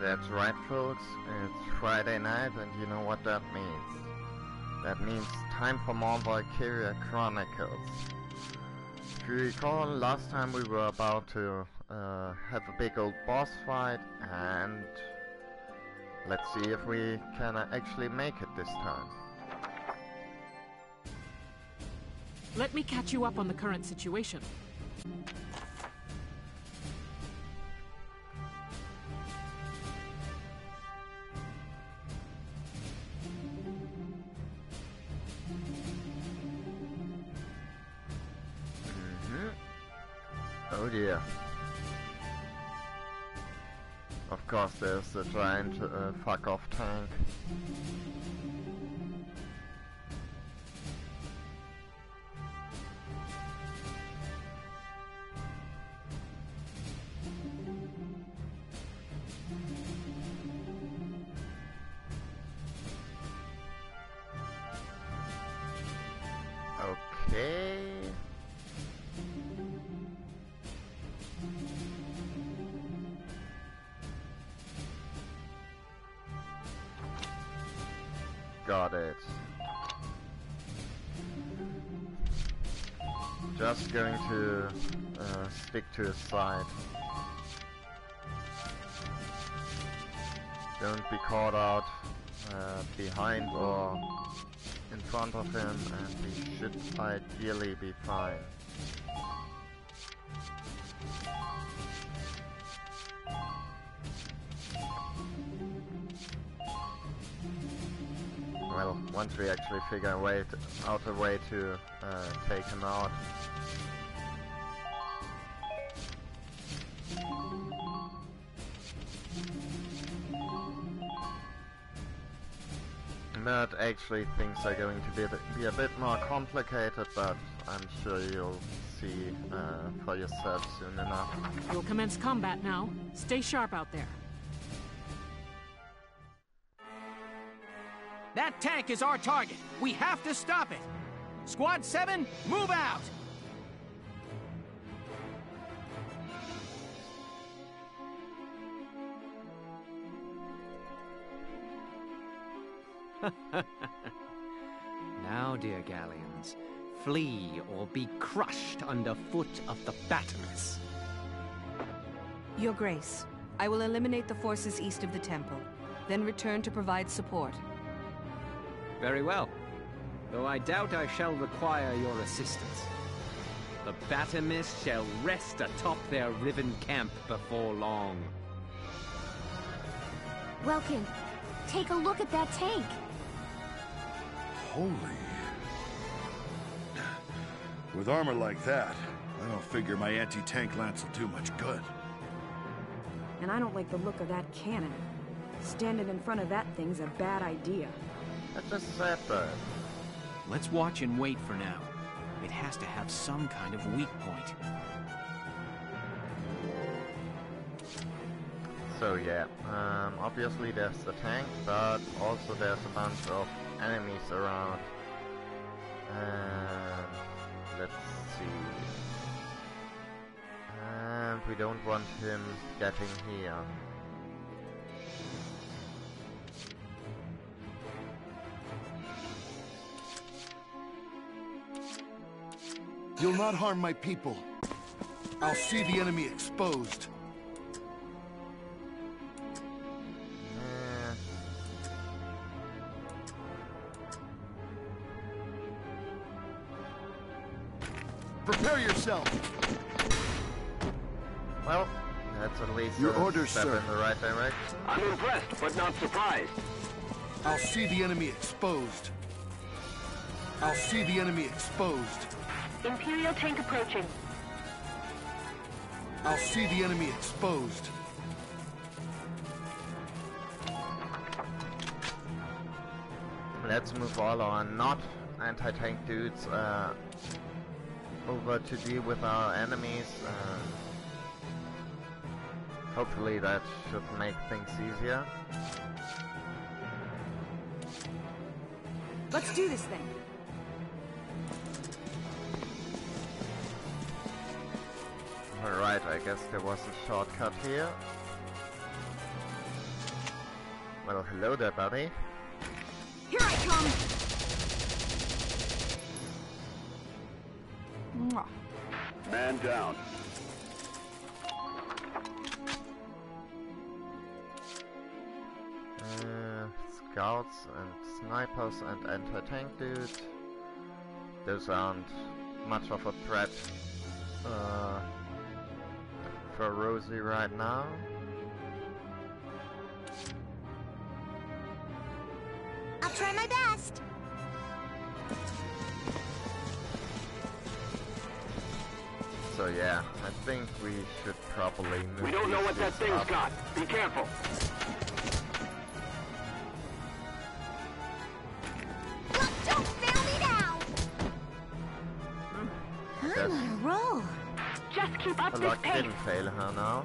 That's right, folks. It's Friday night, and you know what that means. That means time for more Valkyria Chronicles. If you recall, last time we were about to uh, have a big old boss fight, and let's see if we can actually make it this time. Let me catch you up on the current situation. Of course, there's the giant uh, fuck off tank. To his side. Don't be caught out uh, behind or in front of him and we should ideally be fine. Well, once we actually figure out a way to uh, take him out. But actually things are going to be a bit, be a bit more complicated, but I'm sure you'll see uh, for yourself soon enough. You'll commence combat now. Stay sharp out there. That tank is our target. We have to stop it. Squad 7, move out! now, dear Gallians, flee or be crushed underfoot of the Batomys. Your Grace, I will eliminate the forces east of the temple, then return to provide support. Very well. Though I doubt I shall require your assistance. The Batomys shall rest atop their riven camp before long. Welkin, take a look at that tank. Holy. With armor like that, I don't figure my anti-tank lance will do much good. And I don't like the look of that cannon. Standing in front of that thing's a bad idea. That's a said that. Let's watch and wait for now. It has to have some kind of weak point. So yeah, um, obviously there's the tank, but also there's a bunch of enemies around. And let's see. And we don't want him getting here. You'll not harm my people. I'll see the enemy exposed. Prepare yourself. well, that's at least Your a orders, step sir. in the right direction. I'm impressed, but not surprised. I'll see the enemy exposed. I'll see the enemy exposed. Imperial tank approaching. I'll see the enemy exposed. Let's move all our not anti-tank dudes uh, over to deal with our enemies. Uh, hopefully that should make things easier. Let's do this thing. Alright, I guess there was a shortcut here. Well, hello there, buddy. Here I come! Down. Uh, scouts and snipers and anti-tank dude. Those aren't much of a threat uh, for Rosie right now. Yeah, I think we should probably move We don't know what that dudes thing's up. got. Be careful. Look, don't fail me now. Yes. I'm on a roll. Just keep up The this luck pace. didn't fail her now.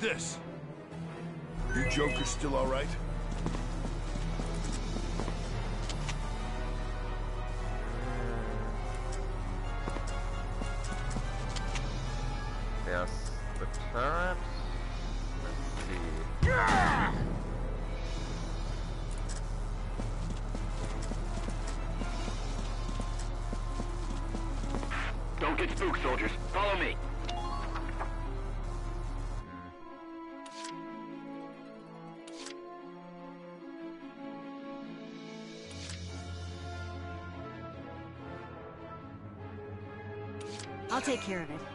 This. You jokers still alright? Take care of it.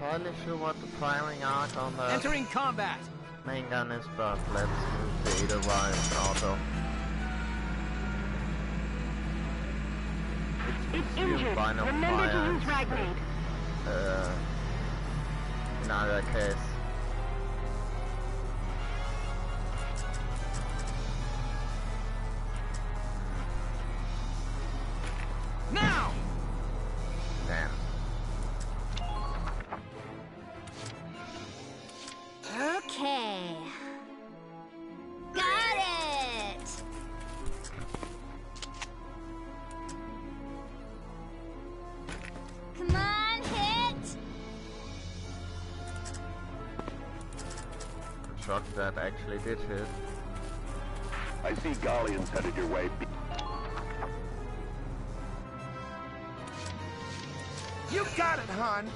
Entirely sure what the firing arc on the Entering combat! main gun is, but let's move the Edelweiss auto. It's Assume injured. final Remember to use instead. Ragnaid. Uh, in either case. Actually did hit. I see Gallians headed your way. Be- You got it, Han!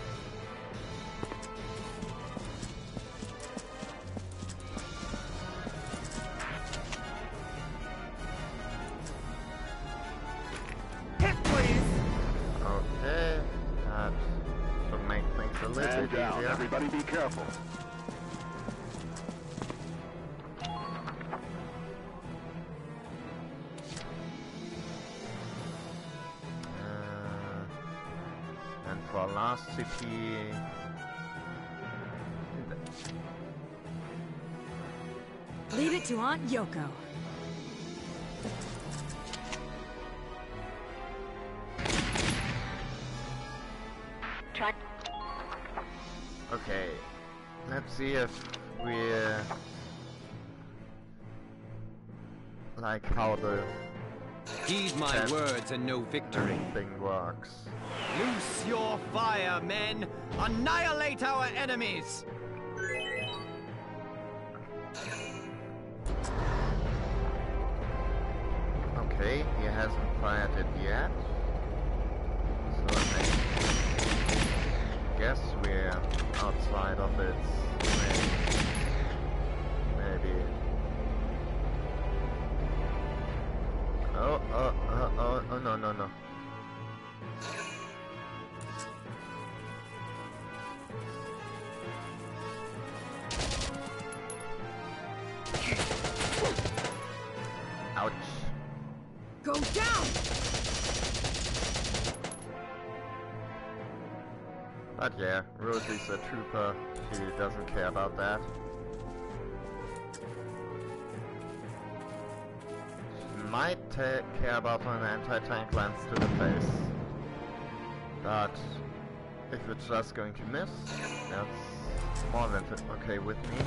It to Aunt Yoko. Try. okay, let's see if we uh, like how the Heed my words and no victory. thing works. Loose your fire, men! Annihilate our enemies! Yeah, Rosie's a trooper. She doesn't care about that. She might care about an anti-tank lance to the face. But if it's just going to miss, that's more than okay with me.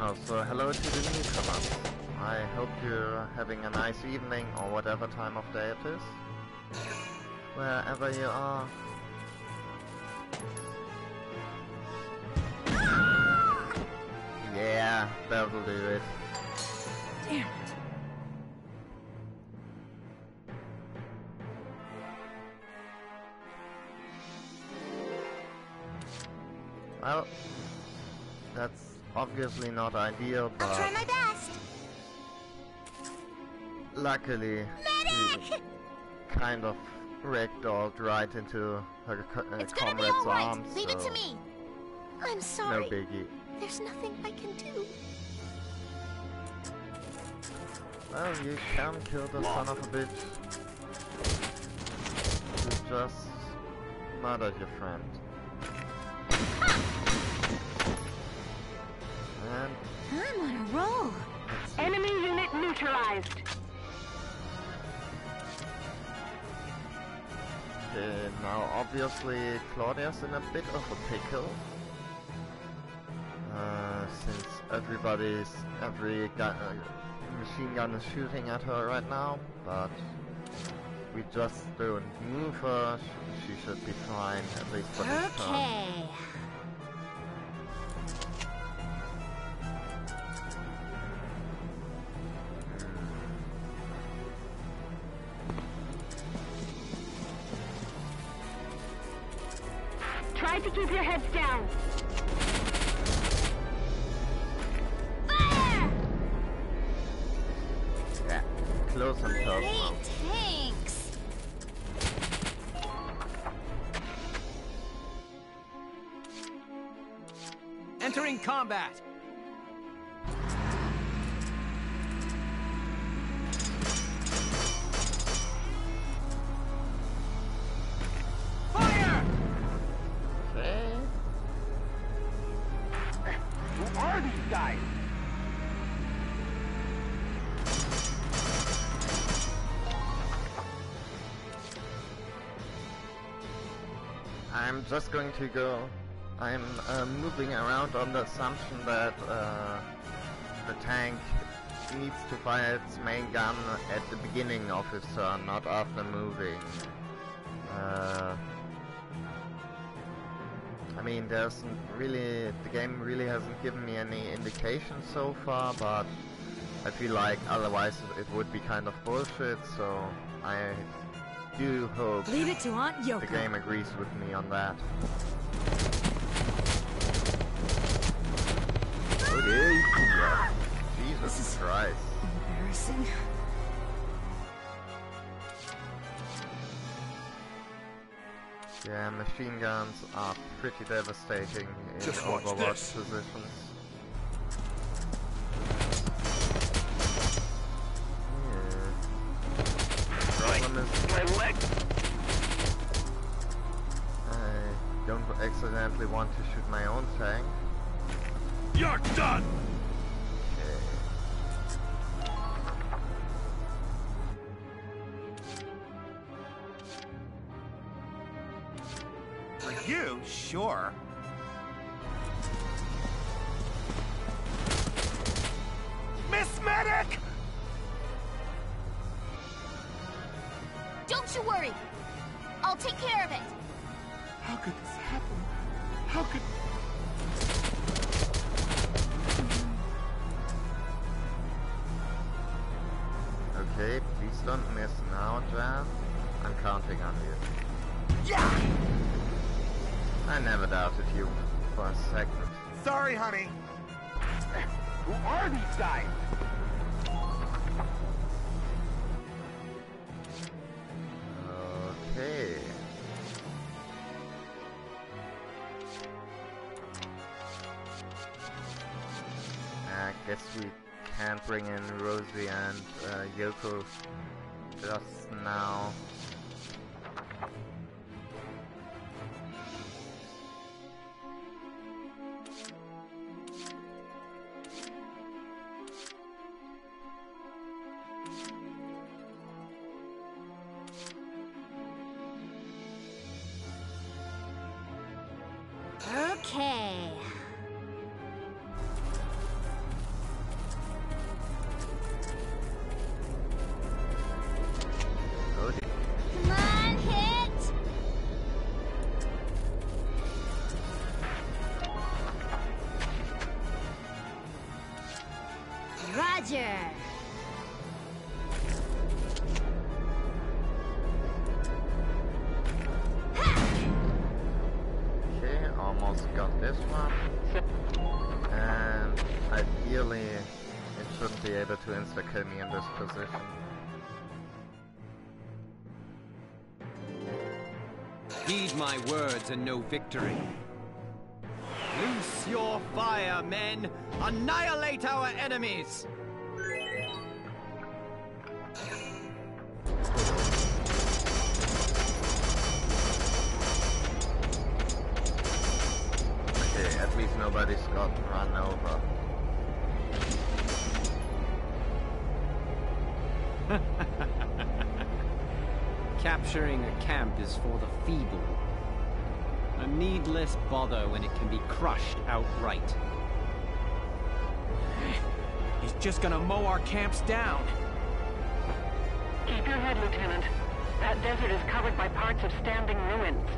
Also, hello to the newcomers. I hope you're having a nice evening or whatever time of day it is. Wherever you are. Yeah, that'll do it. Damn it. Well, that's obviously not ideal, but... I'll try my best. luckily Medic! kind of ragdolled right into her co- uh, It's gonna be comrade's alright. arms, Leave it to me. I'm no sorry. biggie. There's nothing I can do. Well, you can kill the son of a bitch. You just murdered your friend. And I'm on a roll. Enemy unit neutralized. Okay, now obviously Claudia's in a bit of a pickle. Uh, since everybody's, every gu- uh, machine gun is shooting at her right now, but we just don't move her, she should be fine, at least for this turn. Combat. Fire! Okay. Who are these guys? I'm just going to go. I'm uh, moving around on the assumption that uh, the tank needs to fire its main gun at the beginning of its turn, not after moving. Uh, I mean, there's really the game really hasn't given me any indication so far, but I feel like otherwise it would be kind of bullshit. So I do hope Leave it to Aunt the game agrees with me on that. Yeah. Jesus Christ. Embarrassing. Yeah, machine guns are pretty devastating in Just Overwatch positions. Yeah. Problem My leg! I don't accidentally want to shoot my own tank. You're done! For sure. Miss Medic! Don't you worry. I'll take care of it. How could this happen? How could... Okay, please don't miss now, Jann. I'm counting on you. Yeah! I never doubted you for a second. Sorry, honey. Who are these guys? Okay. I guess we can't bring in Rosie and uh, Yoko just now. My words and no victory. Loose your fire, men! Annihilate our enemies! Okay, at least nobody's got run over. Capturing a camp is for the feeble. Needless bother when it can be crushed outright. He's just gonna mow our camps down. Keep your head, Lieutenant. That desert is covered by parts of standing ruins.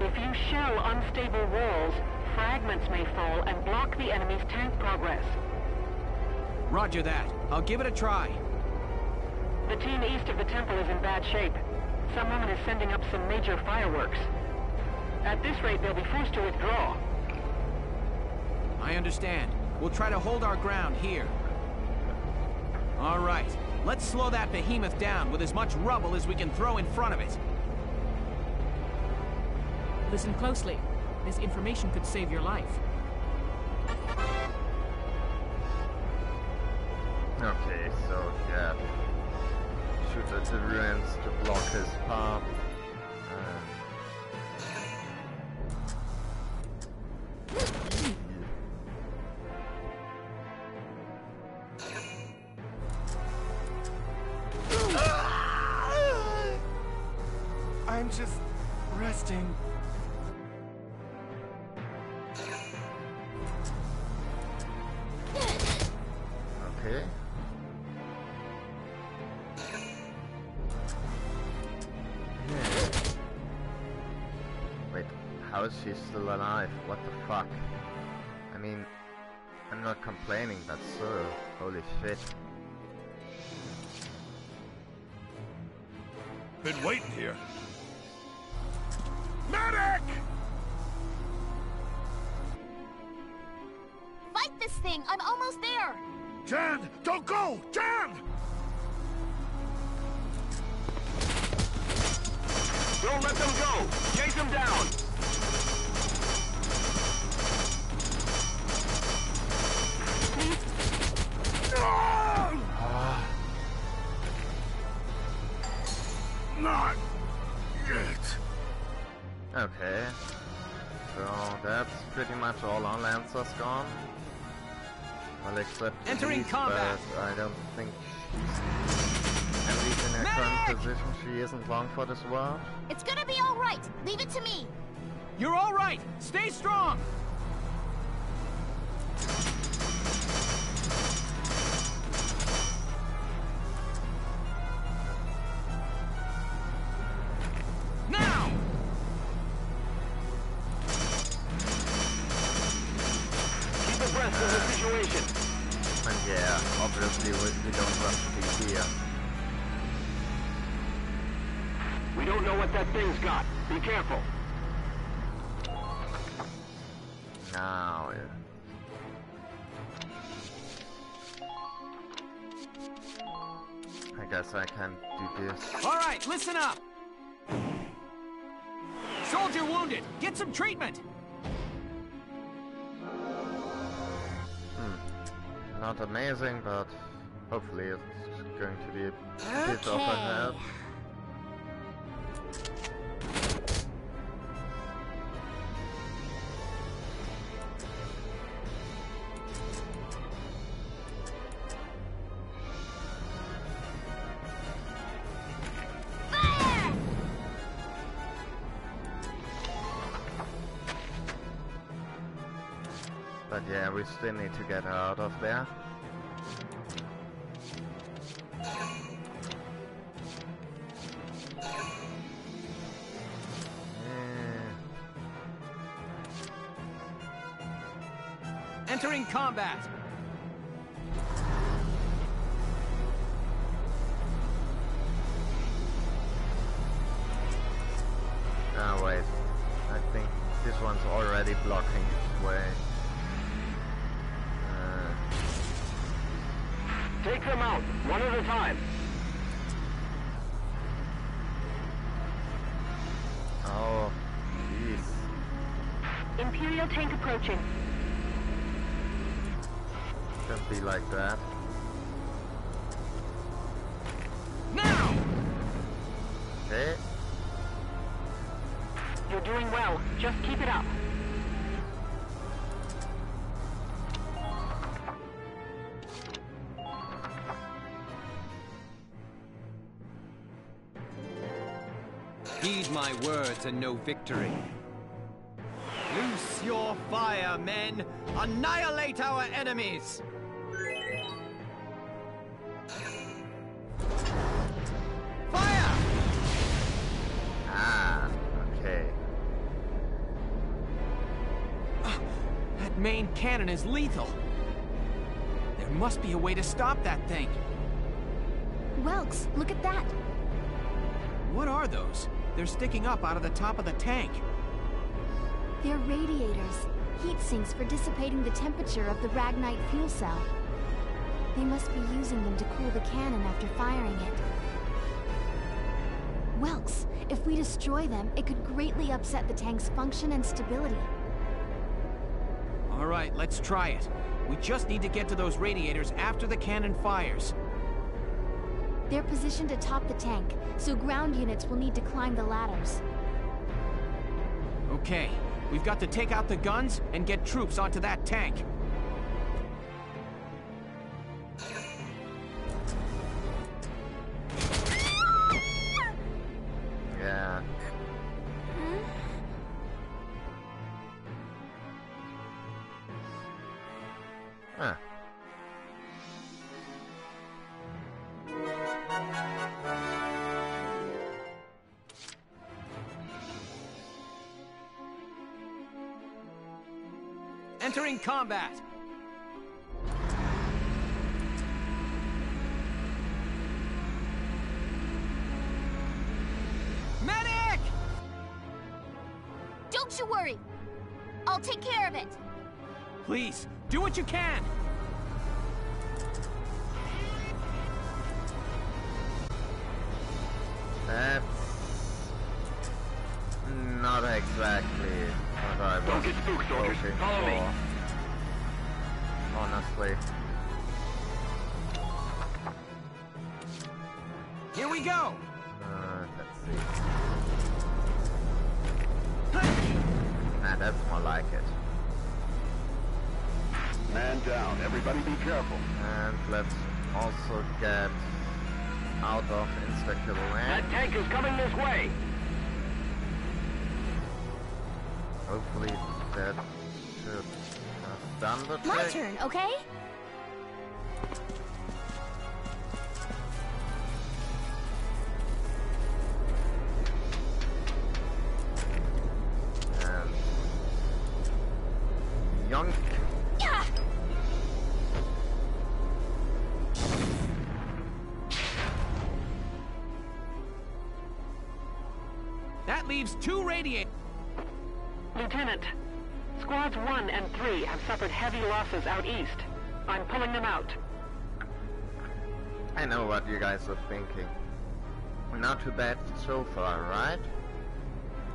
If you shell unstable walls, fragments may fall and block the enemy's tank progress. Roger that. I'll give it a try. The team east of the temple is in bad shape. Some woman is sending up some major fireworks. At this rate, they'll be forced to withdraw. I understand. We'll try to hold our ground here. All right. Let's slow that behemoth down with as much rubble as we can throw in front of it. Listen closely. This information could save your life. Okay, so yeah. Shoot at the ruins to block his path. Holy. Been waiting here. Medic! Fight this thing! I'm almost there! Jann, don't go! Jann! Don't let them go! Chase them down! Not yet. Okay. So that's pretty much all our lancers gone. Well, except Entering Elise, combat. but I don't think she's... At least in her current position, she isn't long for this world. It's gonna be alright! Leave it to me! You're all right. Stay strong. Amazing, but hopefully it's going to be a bit of a Okay. help. But yeah, we still need to get out of there. Combat. Ah, wait. I think this one's already blocking its way. Uh, Take them out, one at a time. oh, jeez. Imperial tank approaching. Can't be like that. Now! Okay. You're doing well. Just keep it up. Heed my words and no victory. Loose your fire, men! Annihilate our enemies! Cannon is lethal. There must be a way to stop that thing. Welks, look at that. What are those? They're sticking up out of the top of the tank. They're radiators, heat sinks for dissipating the temperature of the Ragnite fuel cell. They must be using them to cool the cannon after firing it. Welks, if we destroy them, it could greatly upset the tank's function and stability. Right, let's try it. We just need to get to those radiators after the cannon fires. They're positioned atop the tank, so ground units will need to climb the ladders. Okay, we've got to take out the guns and get troops onto that tank. Combat! Medic! Don't you worry! I'll take care of it! Please, do what you can! That's not exactly what I was Don't get spooked, soldiers. Follow me. For. Honestly. Here we go! Uh, let's see. Nah, that's more like it. Man down. Everybody be careful. And let's also get out of insta-kill That tank is coming this way. Hopefully that should have done the My trick. turn, okay? And That leaves two radiators. Lieutenant, squads 1 and 3 have suffered heavy losses out east. I'm pulling them out. I know what you guys are thinking. Not too bad so far, right?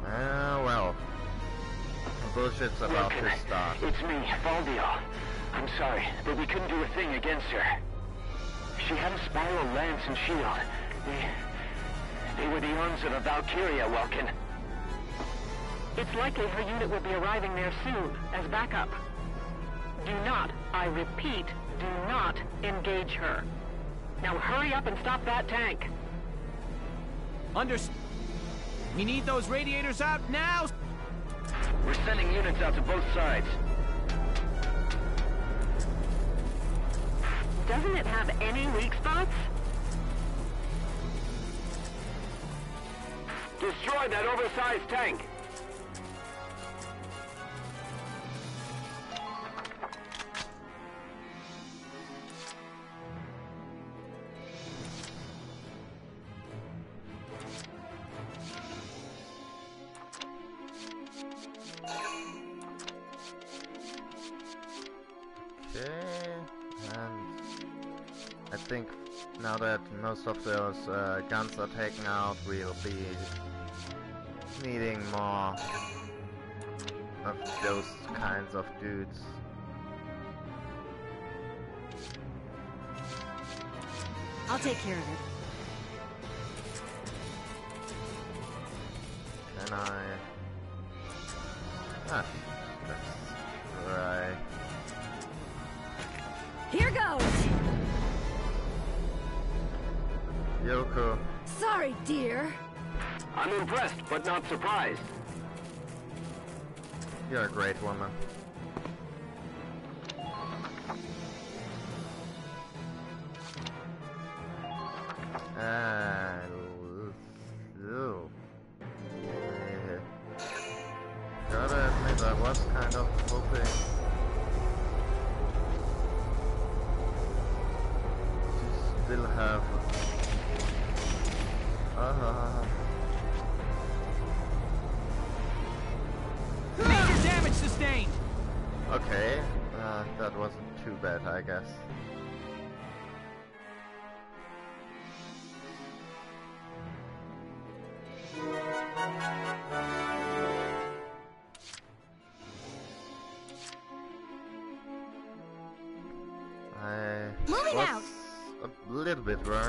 Ah, well. Bullshit's about to Listen, start. It's me, Faldio. I'm sorry, but we couldn't do a thing against her. She had a spiral lance and shield. They... They were the arms of a Valkyria, Welkin. It's likely her unit will be arriving there soon, as backup. Do not, I repeat, do not engage her. Now hurry up and stop that tank. Under... We need those radiators out now! We're sending units out to both sides. Doesn't it have any weak spots? Destroy that oversized tank! Of those uh, guns are taken out, we'll be needing more of those kinds of dudes. I'll take care of it. Can I? Ah, dear. I'm impressed, but not surprised. you're a great woman. Ah, ew.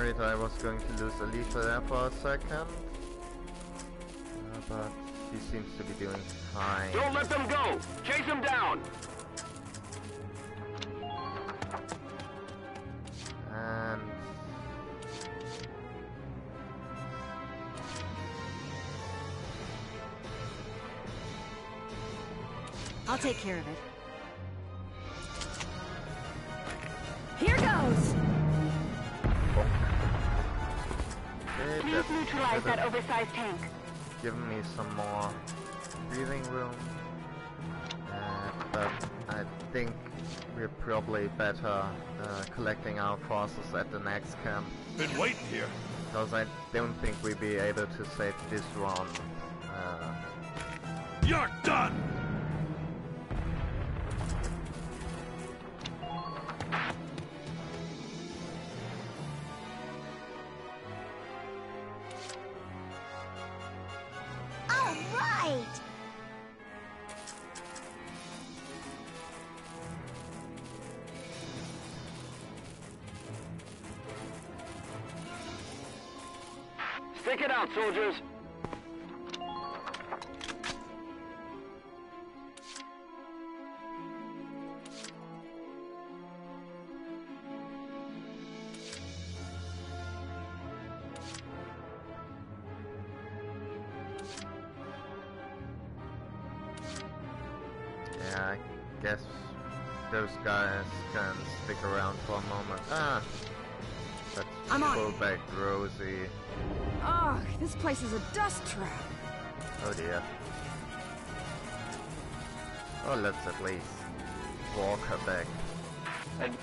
Bit worried I was going to lose Alicia there for a second. Uh, but she seems to be doing fine. Don't let them go! Chase them down! And I'll take care of it. Oversized tank. given me some more breathing room. Uh, but I think we're probably better uh, collecting our forces at the next camp. Been waiting here. Because I don't think we'll be able to save this run. Uh, You're done! Stick it out, soldiers! This place is a dust trap. Oh dear. Oh, let's at least walk her back. And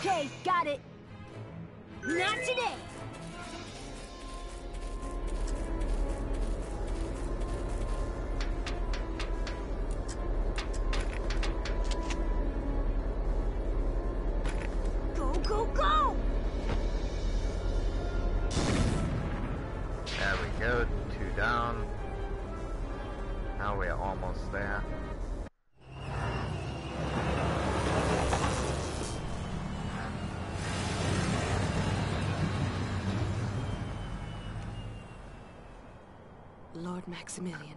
Okay, got it. Not today. Maximilian.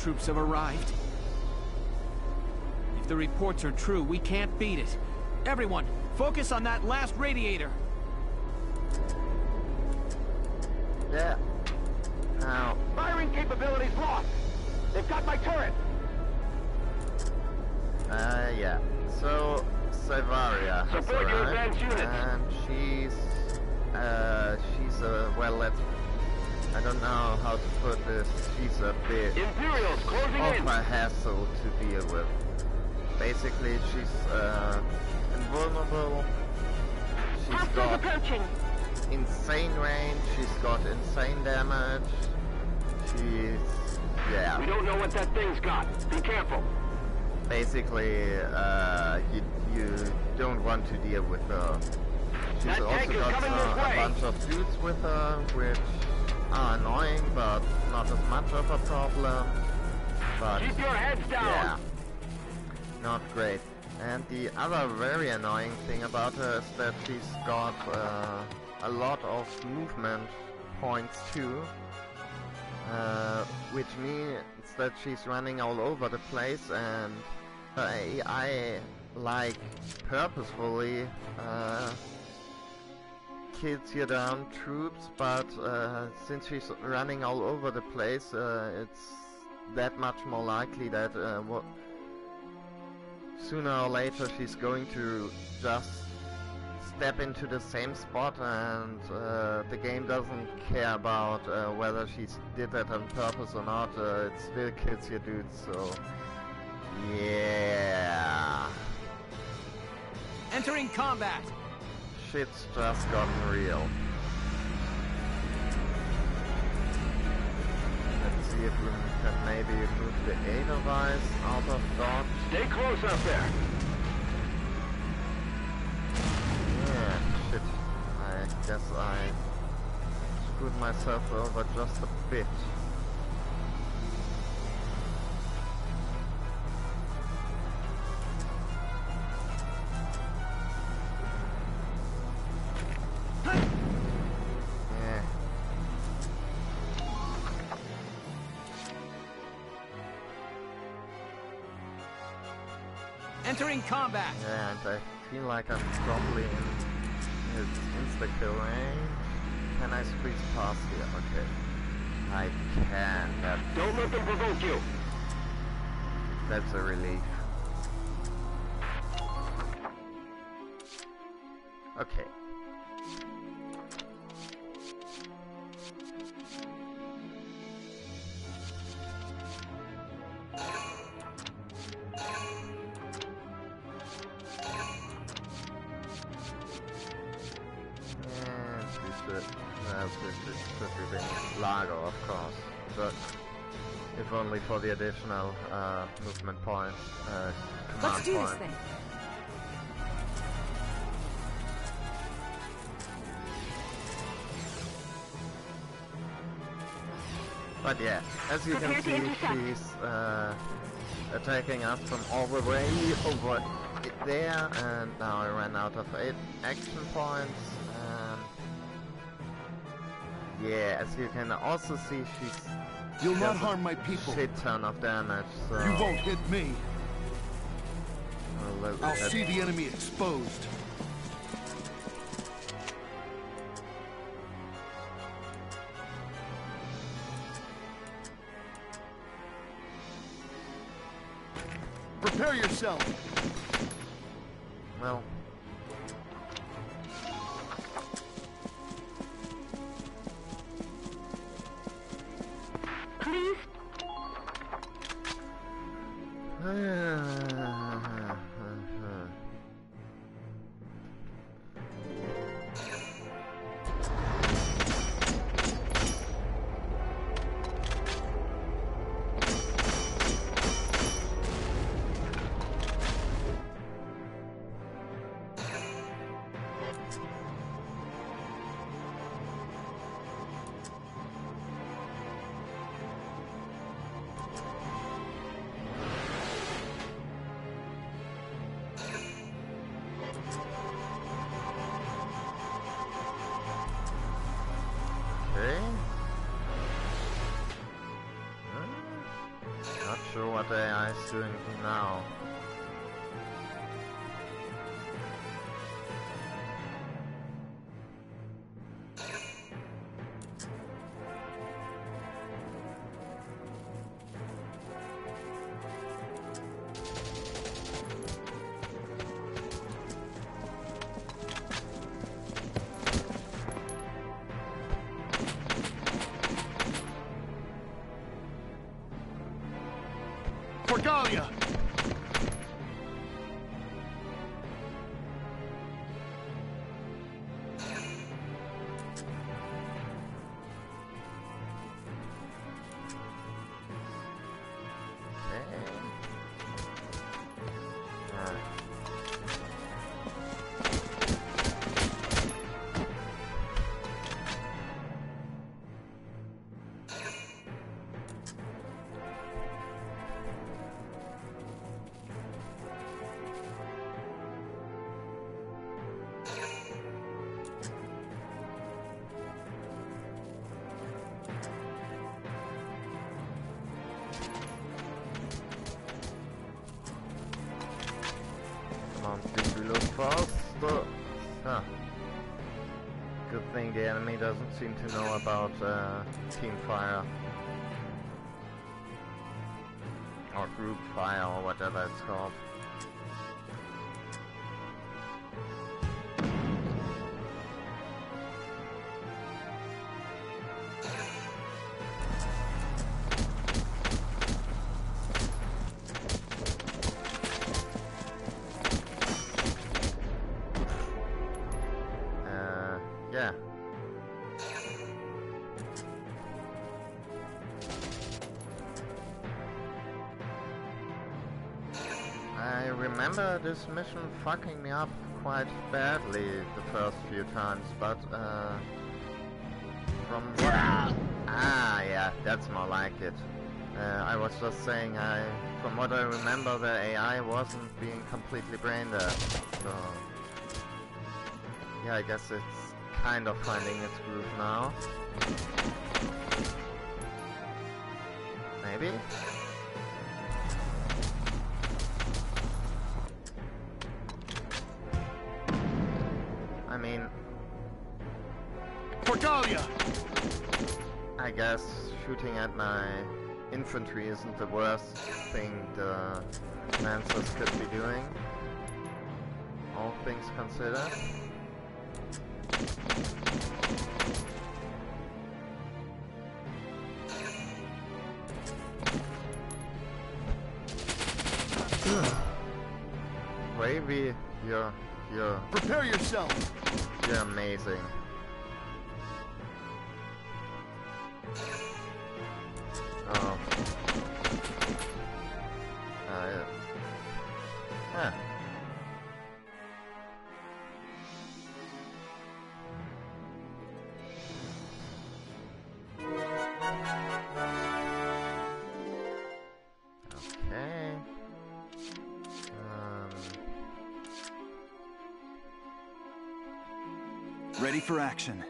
Troops have arrived. If the reports are true, we can't beat it. Everyone, focus on that last radiator. Insane damage, she's, yeah. We don't know what that thing's got. Be careful. basically, uh, you, you don't want to deal with her. She's That also got uh, a bunch of dudes with her, which are annoying, but not as much of a problem. But Keep your heads down. yeah, not great. And the other very annoying thing about her is that she's got uh, a lot of movement points. Uh, which means that she's running all over the place and AI like purposefully uh, you down troops but uh, since she's running all over the place uh, it's that much more likely that uh, sooner or later she's going to just step into the same spot and uh, the game doesn't care about uh, whether she did that on purpose or not. Uh, it still kills your dude, so yeah. Entering combat. Shit's just gotten real. Let's see if we can maybe move the Edelweiss out of dodge. Stay close up there. Guess I screwed myself over just a bit. Yeah. Entering combat. Yeah, and I feel like I'm probably in his insta-kill range. Can I squeeze past here? Okay. I can. That, Don't let them provoke you. that's a relief. Okay. Additional uh, movement points. Uh, Let's do this thing. But yeah, as you Prepare can see, she's uh, attacking us from all the way over there, and now I ran out of eight action points. And yeah, as you can also see, she's You'll not harm my people. Shit ton of damage. So You won't hit me. Let- I'll see the enemy exposed. For Gallia! Reload faster. Huh. Good thing the enemy doesn't seem to know about uh, team fire. Or group fire or whatever it's called. This mission fucking me up quite badly the first few times, but uh, from ah yeah, that's more like it. Uh, I was just saying, I from what I remember, the AI wasn't being completely brain dead, so yeah, I guess it's kind of finding its groove now. Maybe? Shooting at my infantry isn't the worst thing the Lancers could be doing. All things considered. Wavy, you're you're Prepare yourself! you're amazing. Action.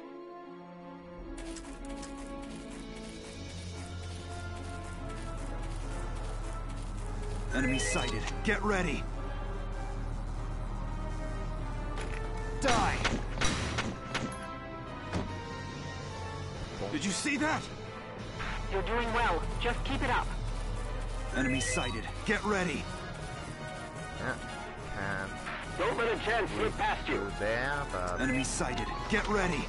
Enemy sighted. Get ready. Die! Did you see that? You're doing well. Just keep it up. Enemy sighted. Get ready. Chance slip past you. there, but Enemy sighted. Get ready.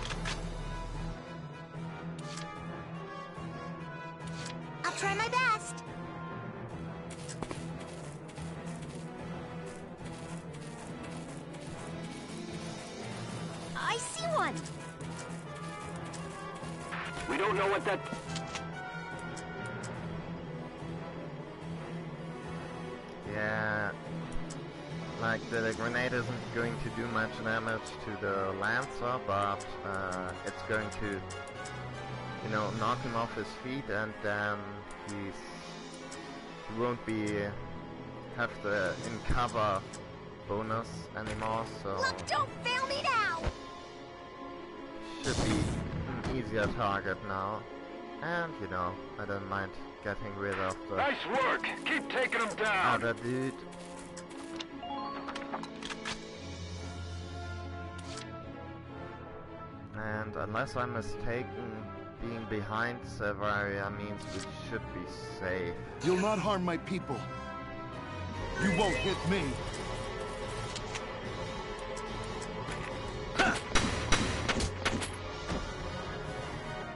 Knock him off his feet, and then he's he won't be have the in cover bonus anymore, so Look, don't fail me now. should be an easier target now. And you know, I don't mind getting rid of the Nice work! Keep taking him down! other dude. And unless I'm mistaken, being behind Selvaria means we should be safe. You'll not harm my people. You won't hit me.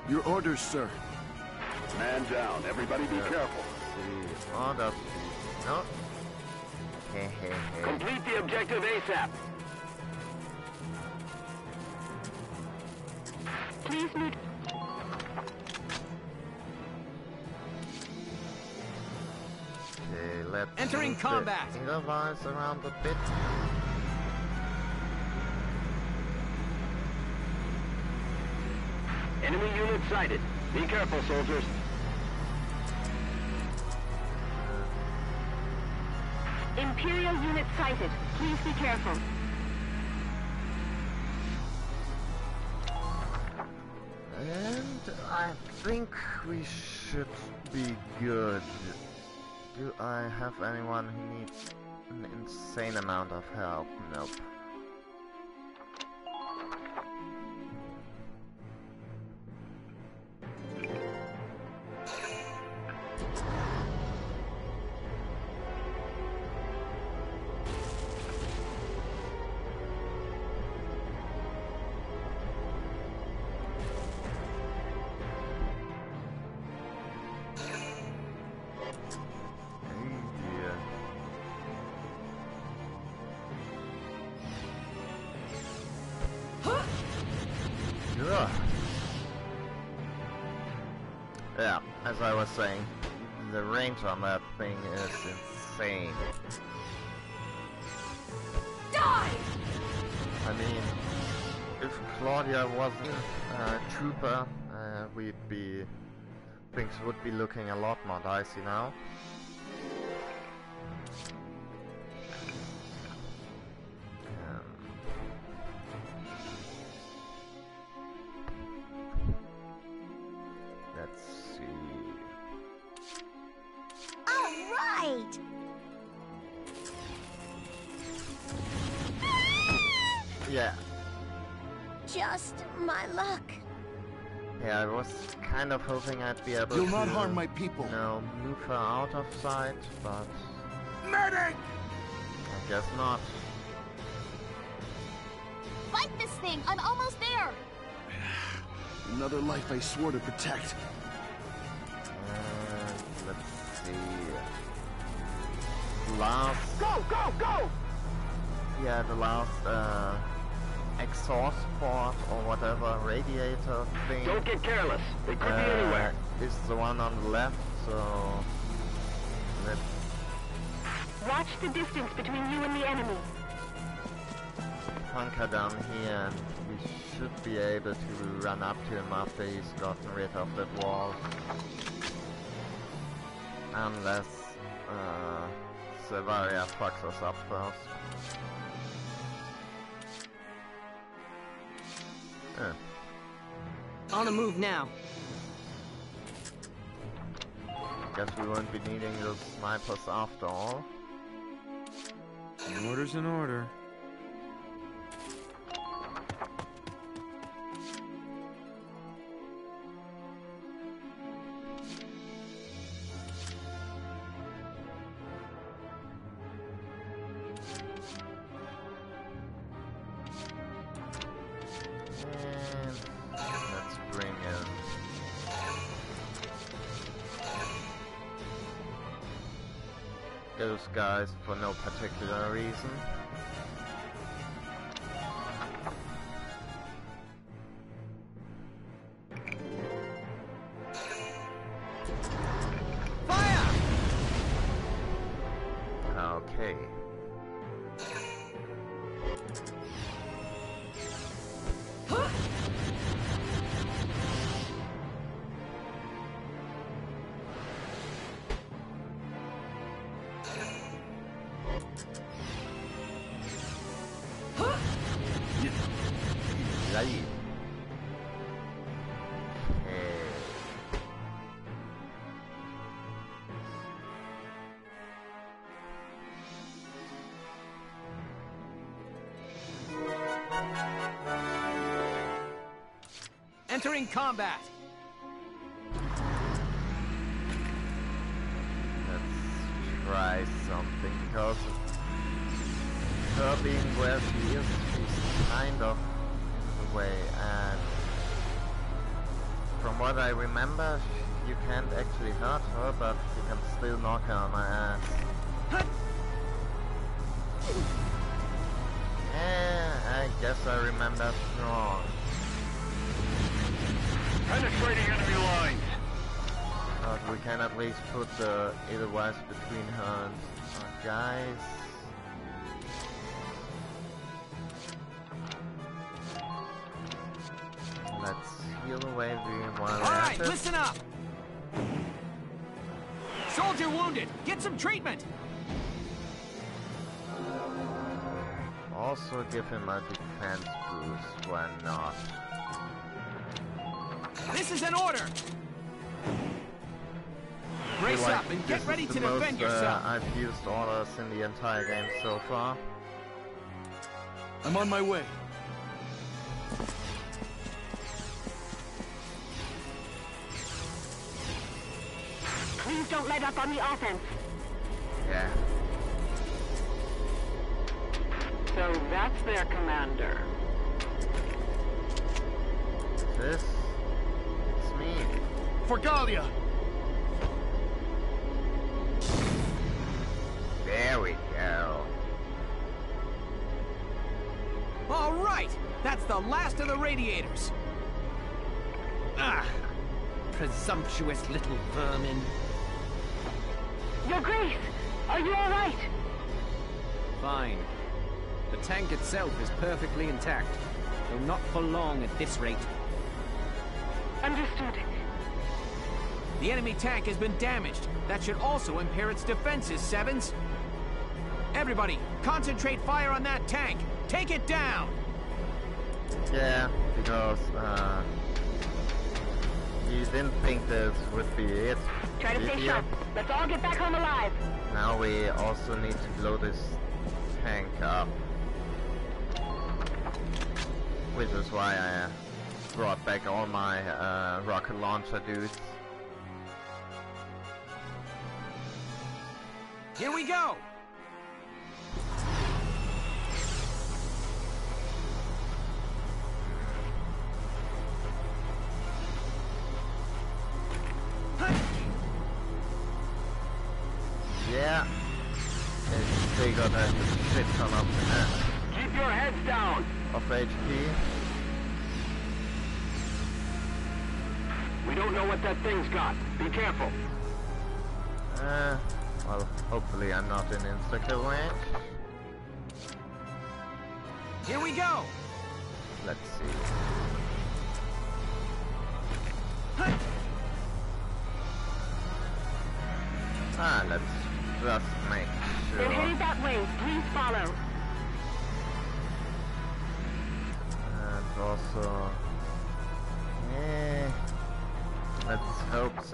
Your orders, sir. Man down. Everybody be Yeah. careful. See, order. No. Hey, hey, hey. Complete the objective ASAP. Please neut- Okay, let's Entering move the combat. Around a bit. Enemy unit sighted. Be careful, soldiers. Imperial unit sighted. Please be careful. And I think we should be good. Do I have anyone who needs an insane amount of help? Nope. Range on that thing is insane. Die! I mean, if Claudia wasn't a trooper, uh, we'd be... things would be looking a lot more dicey now. Be able You'll to... not harm my people. You know, move her out of sight, but... Medic! I guess not. Fight this thing. I'm almost there. Another life I swore to protect. Uh, let's see. Last, Go, go, go! yeah, the last uh, exhaust port or whatever radiator thing Don't get careless. They could uh, be anywhere. Is the one on the left. So let's Watch the distance between you and the enemy. hunker down here, and we should be able to run up to him after he's gotten rid of that wall. Unless uh, Selvaria fucks us up first. On the move now. Guess we won't be needing those snipers after all. Order's an order. Guys for no particular reason. Entering combat. Let's try something because her being where she is, she's kind of in the way and from what I remember, you can't actually hurt her, but you can still knock her on my ass. I guess I remember wrong. Penetrating enemy lines. But we can at least put the Edelweiss between her and our guys. Let's heal away the one All right, listen up. Soldier wounded. Get some treatment. Also give him a defense boost, when not? This is an order. Brace like up and get ready the to most, defend uh, yourself. I've used orders in the entire game so far. I'm on my way. Please don't let up on the offense. Yeah. So that's their commander. This? It's me. For Gallia! There we go. All right. That's the last of the radiators. Ah! Presumptuous little vermin. Your Grace, are you all right? Fine. The tank itself is perfectly intact, though not for long at this rate. Understood. The enemy tank has been damaged. That should also impair its defenses, Sevens. Everybody, concentrate fire on that tank. Take it down. Yeah, because uh, you didn't think this would be it. Try to stay sharp. Let's all get back home alive. Now we also need to blow this tank up. Which is why I uh, brought back all my uh, rocket launcher dudes. Here we go.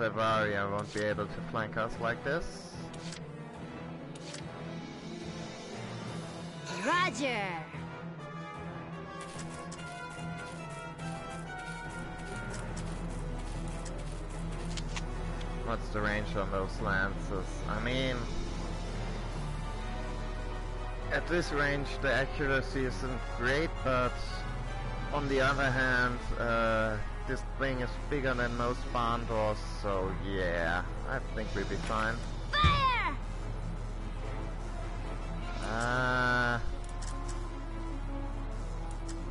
Hope Selvaria won't be able to flank us like this. Roger! What's the range on those lances? I mean, at this range the accuracy isn't great, but on the other hand, uh, this thing is bigger than most barn doors, so yeah, I think we'll be fine. Fire! Uh,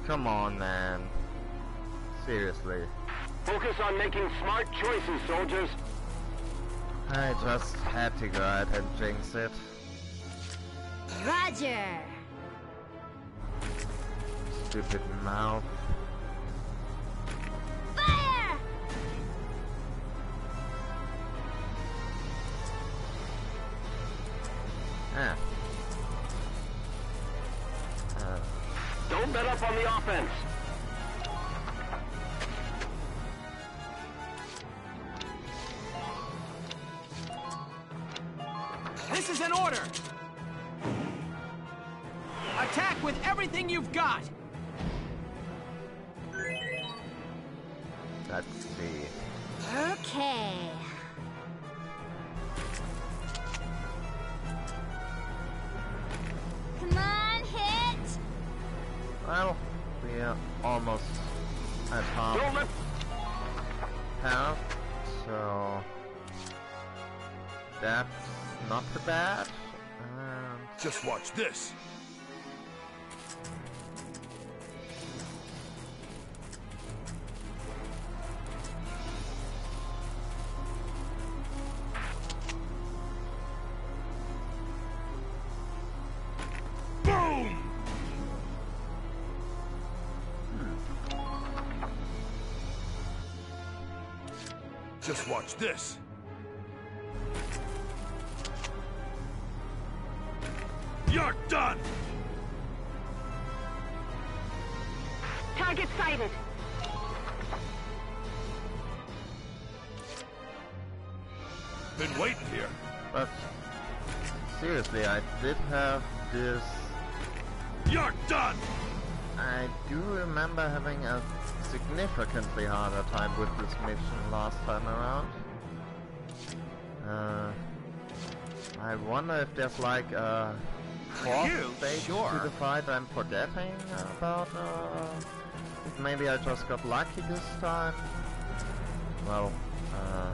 come on, man. Seriously. Focus on making smart choices, soldiers. I just had to go out and jinx it. Roger! Stupid mouth. Uh, Don't let up on the offense. That's not too bad. Um, Just watch this. This. You're done! Target sighted. Been waiting here. but seriously, I did have this. You're done! I do remember having a significantly harder time with this mission last time around. If there's like a fourth You? stage Sure. to the fight I'm forgetting about. Uh, if maybe I just got lucky this time. Well, uh,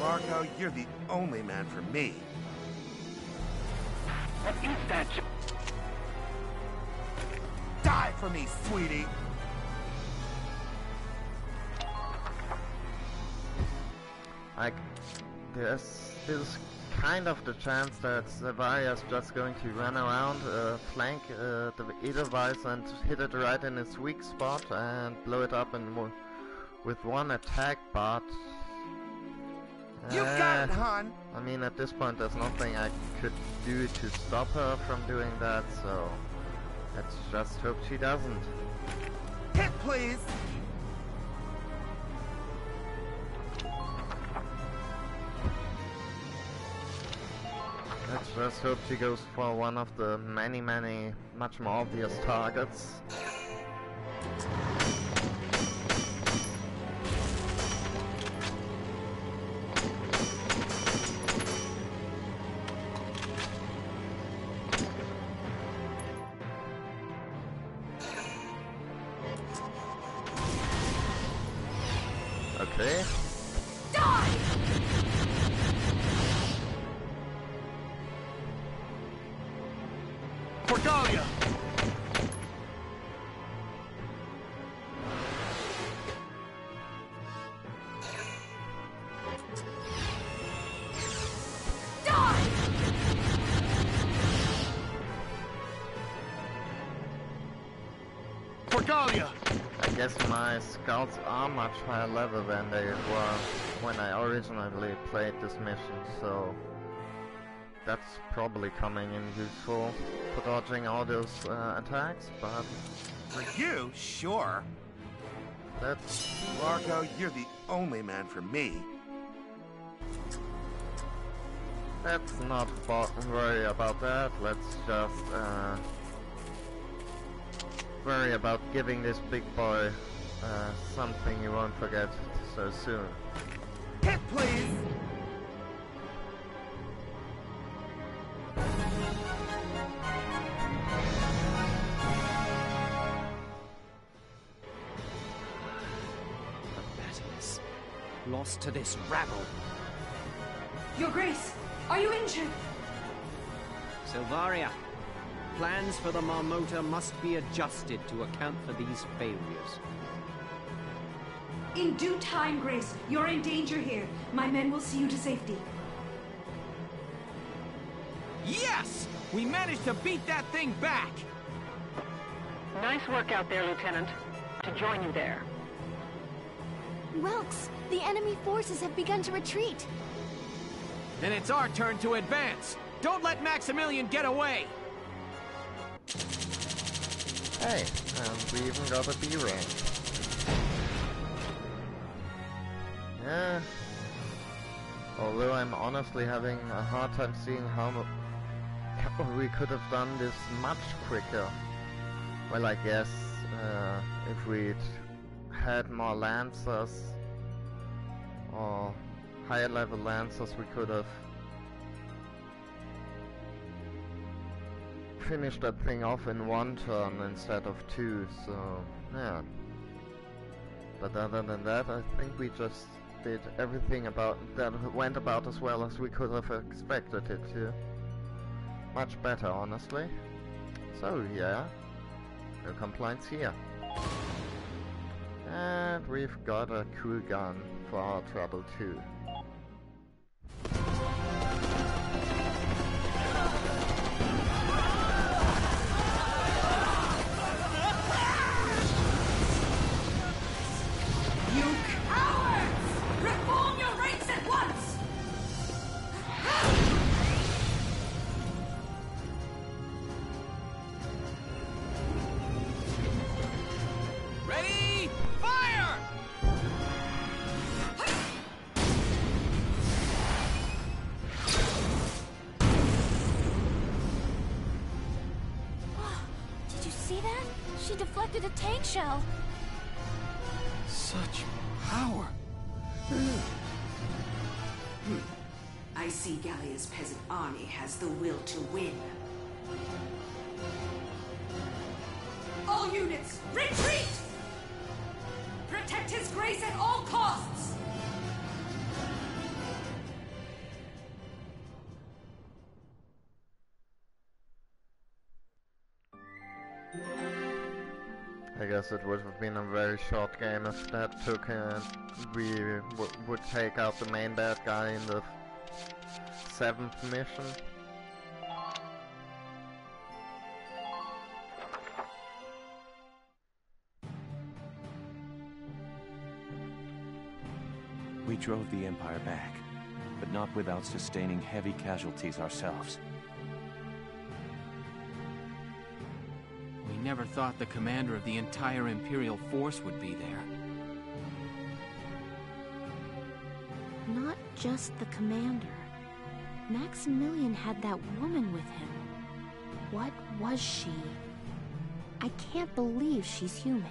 Largo, you're the only man for me. What is that? Die for me, sweetie! like there's there's kind of the chance that Selvaria's just going to run around, uh, flank uh, the Edelweiss and hit it right in its weak spot and blow it up in with one attack, but... You got it, uh, hon! I mean, at this point there's nothing I could do to stop her from doing that, so... Let's just hope she doesn't. Hit, please! Let's just hope she goes for one of the many, many, much more obvious targets. Scouts are much higher level than they were when I originally played this mission, so that's probably coming in useful for dodging all those uh, attacks, but For you, sure. That's Largo, you're the only man for me. let's not worry about that. Let's just uh, worry about giving this big boy uh, something you won't forget so soon. Hit, please! Batomys, lost to this rabble. Your Grace, are you injured? Selvaria, plans for the Marmota must be adjusted to account for these failures. In due time, Grace. You're in danger here. My men will see you to safety. Yes! We managed to beat that thing back! Nice work out there, Lieutenant. To join you there. Welkin, the enemy forces have begun to retreat. Then it's our turn to advance. Don't let Maximilian get away! Hey, and we even got a B rank. Yeah. Although I'm honestly having a hard time seeing how we could have done this much quicker. Well, I guess uh, if we'd had more lancers or higher level lancers, we could have finished that thing off in one turn instead of two. So yeah. But other than that, I think we just did everything about that went about as well as we could have expected it to. Much better, honestly. So yeah, no complaints here. And we've got a cool gun for our trouble too. Shell. It would have been a very short game if that took and we w would take out the main bad guy in the seventh mission. We drove the Empire back, but not without sustaining heavy casualties ourselves. Never thought the commander of the entire Imperial force would be there. Not just the commander. Maximilian had that woman with him. What was she? I can't believe she's human.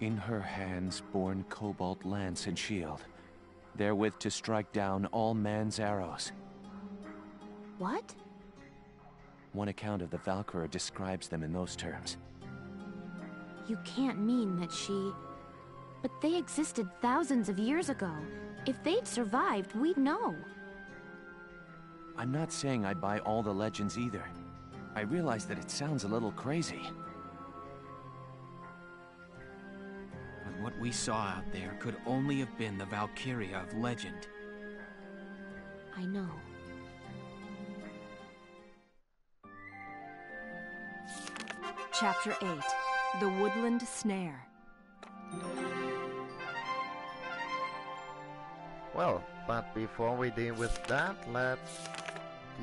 In her hands borne cobalt lance and shield, therewith to strike down all man's arrows. What? One account of the Valkyria describes them in those terms. You can't mean that she... But they existed thousands of years ago. If they'd survived, we'd know. I'm not saying I buy all the legends either. I realize that it sounds a little crazy. But what we saw out there could only have been the Valkyria of legend. I know. Chapter 8 The Woodland Snare. Well, but before we deal with that, let's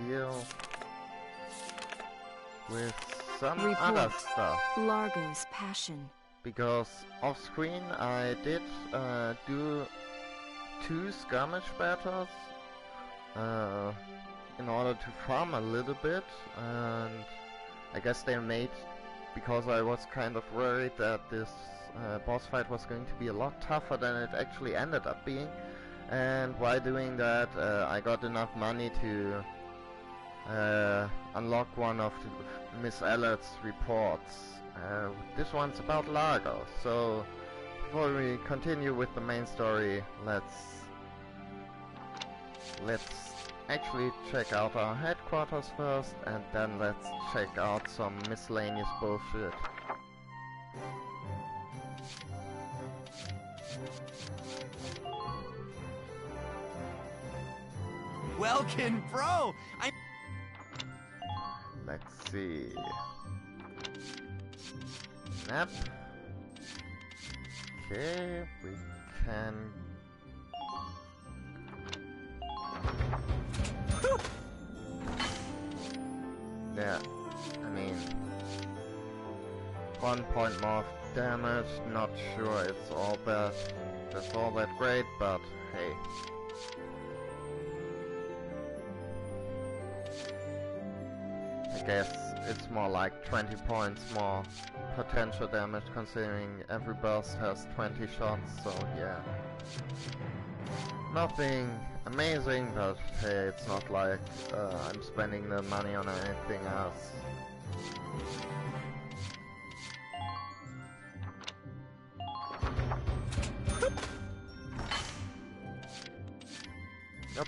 deal with some other Report. stuff. Largo's passion. because off screen I did uh, do two skirmish battles uh, in order to farm a little bit and I guess they made because I was kind of worried that this uh, boss fight was going to be a lot tougher than it actually ended up being and while doing that uh, I got enough money to uh, unlock one of Miss Ellet's reports. Uh, this one's about Largo, so before we continue with the main story, let's let's actually check out our headquarters first, and then let's check out some miscellaneous bullshit. Welkin, bro! I Let's see. Snap. Okay, we can. yeah, I mean, one point more damage. Not sure it's all that. That's all that great, but hey. I guess it's more like 20 points more potential damage considering every burst has 20 shots, so yeah. Nothing amazing, but hey, it's not like uh, I'm spending the money on anything else. Nope,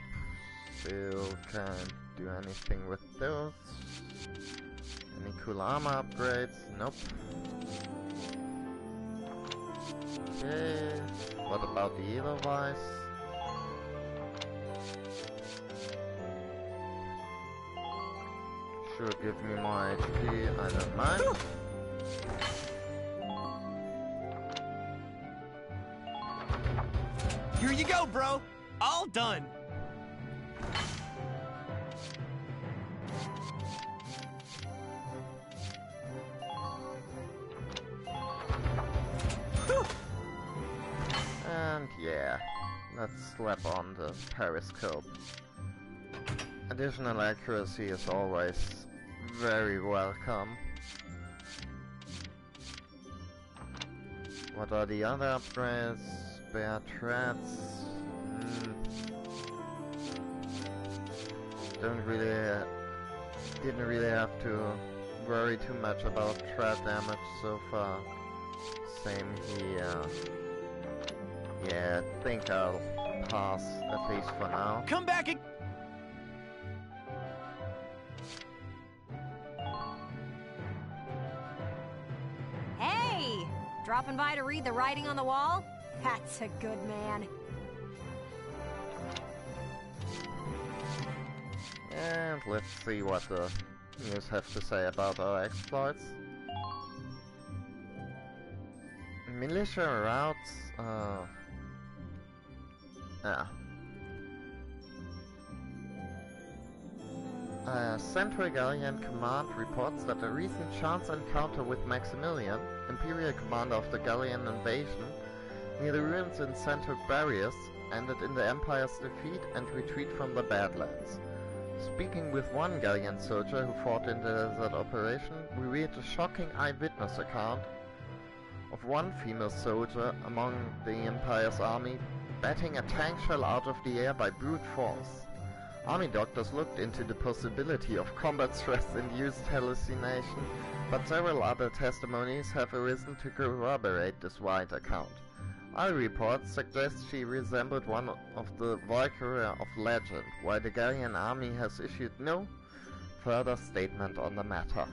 still can't do anything with those. Any cool armor upgrades? Nope. Okay, what about the Edelweiss? Give me more HP, I don't mind. Here you go, bro! All done! And yeah, let's slap on the periscope. Additional accuracy is always very welcome. What are the other upgrades? Bear treads? Hmm. Don't really... Didn't really have to worry too much about tread damage so far. Same here. Yeah, I think I'll pass, at least for now. Come back and... Dropping by to read the writing on the wall? That's a good man. And let's see what the news have to say about our exploits. Militia routes, uh... Yeah. Uh, Central Gallian Command reports that a recent chance encounter with Maximilian, Imperial commander of the Gallian invasion, near the ruins in Central Barrius, ended in the Empire's defeat and retreat from the Badlands. Speaking with one Gallian soldier who fought in the desert operation, we read a shocking eyewitness account of one female soldier among the Empire's army batting a tank shell out of the air by brute force. Army doctors looked into the possibility of combat stress-induced hallucination, but several other testimonies have arisen to corroborate this wide account. Our reports suggest she resembled one of the Valkyria of legend, while the Gallian army has issued no further statement on the matter.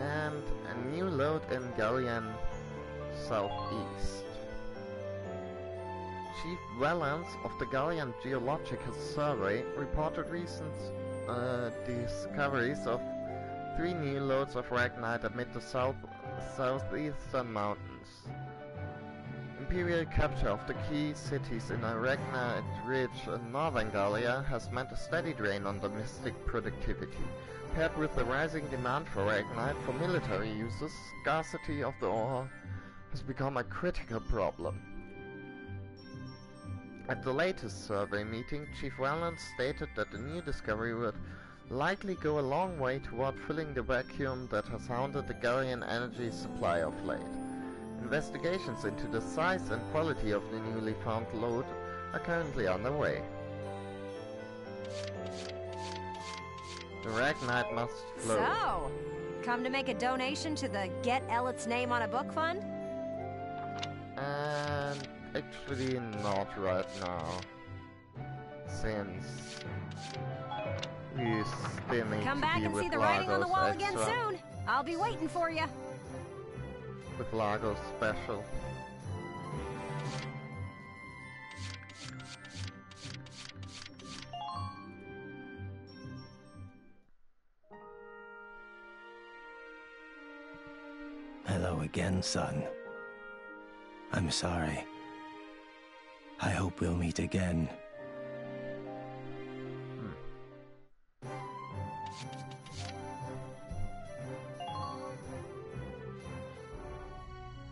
And a new lode in Gallian southeast. Chief Valance of the Gallian Geological Survey reported recent uh, discoveries of three new lodes of Ragnite amid the south southeastern mountains. Imperial capture of the key cities in Ragnite Ridge in northern Gallia has meant a steady drain on domestic productivity. Paired with the rising demand for Ragnite for military uses, scarcity of the ore has become a critical problem. At the latest survey meeting, Chief Wellen stated that the new discovery would likely go a long way toward filling the vacuum that has haunted the Gallian energy supply of late. Investigations into the size and quality of the newly found lode are currently underway. The Ragnite must flow. So, come to make a donation to the Get Ellet's Name on a Book Fund? And actually not right now. Since we still need Come to back and with see the writing on the Largo's wall again soon. I'll be waiting for you. With Largo's special. Hello again, son. I'm sorry. I hope we'll meet again.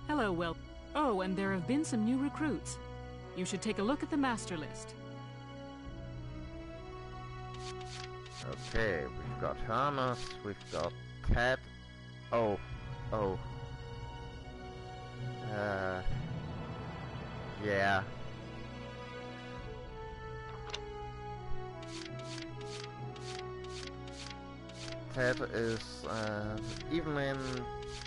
Hello, well. Oh, and there have been some new recruits. You should take a look at the master list. Okay, we've got Hermes, we've got Ted. Oh, oh. Uh. Yeah. Is, uh, even in,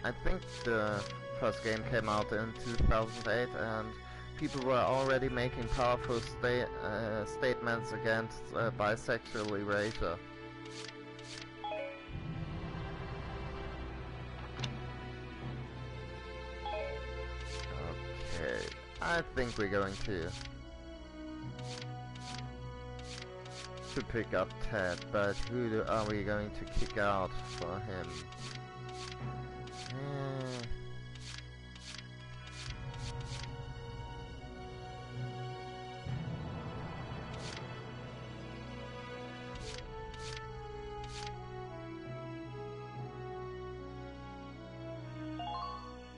I think the first game came out in 2008 and people were already making powerful sta uh, statements against uh, bisexual erasure. Okay, I think we're going to to pick up Ted, but who do, are we going to kick out for him? Eh.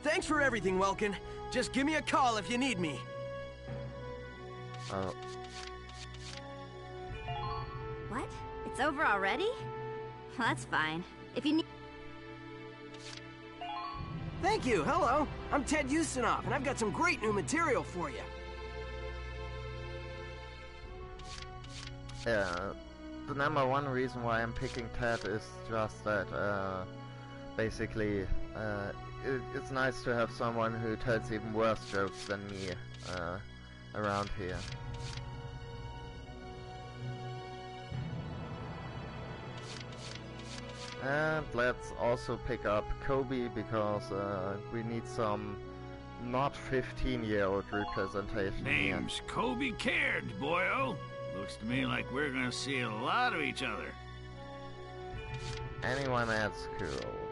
Thanks for everything, Welkin. Just give me a call if you need me. Oh, It's over already? Well, that's fine. If you need... Thank you. Hello. I'm Ted Ustinov, and I've got some great new material for you. Yeah, the number one reason why I'm picking Ted is just that, uh, basically, uh, it, it's nice to have someone who tells even worse jokes than me, uh, around here. And let's also pick up Kobe because, uh, we need some not 15 year old representation here. Name's Kobe Caird, boyo. Looks to me like we're gonna see a lot of each other. Anyone at school.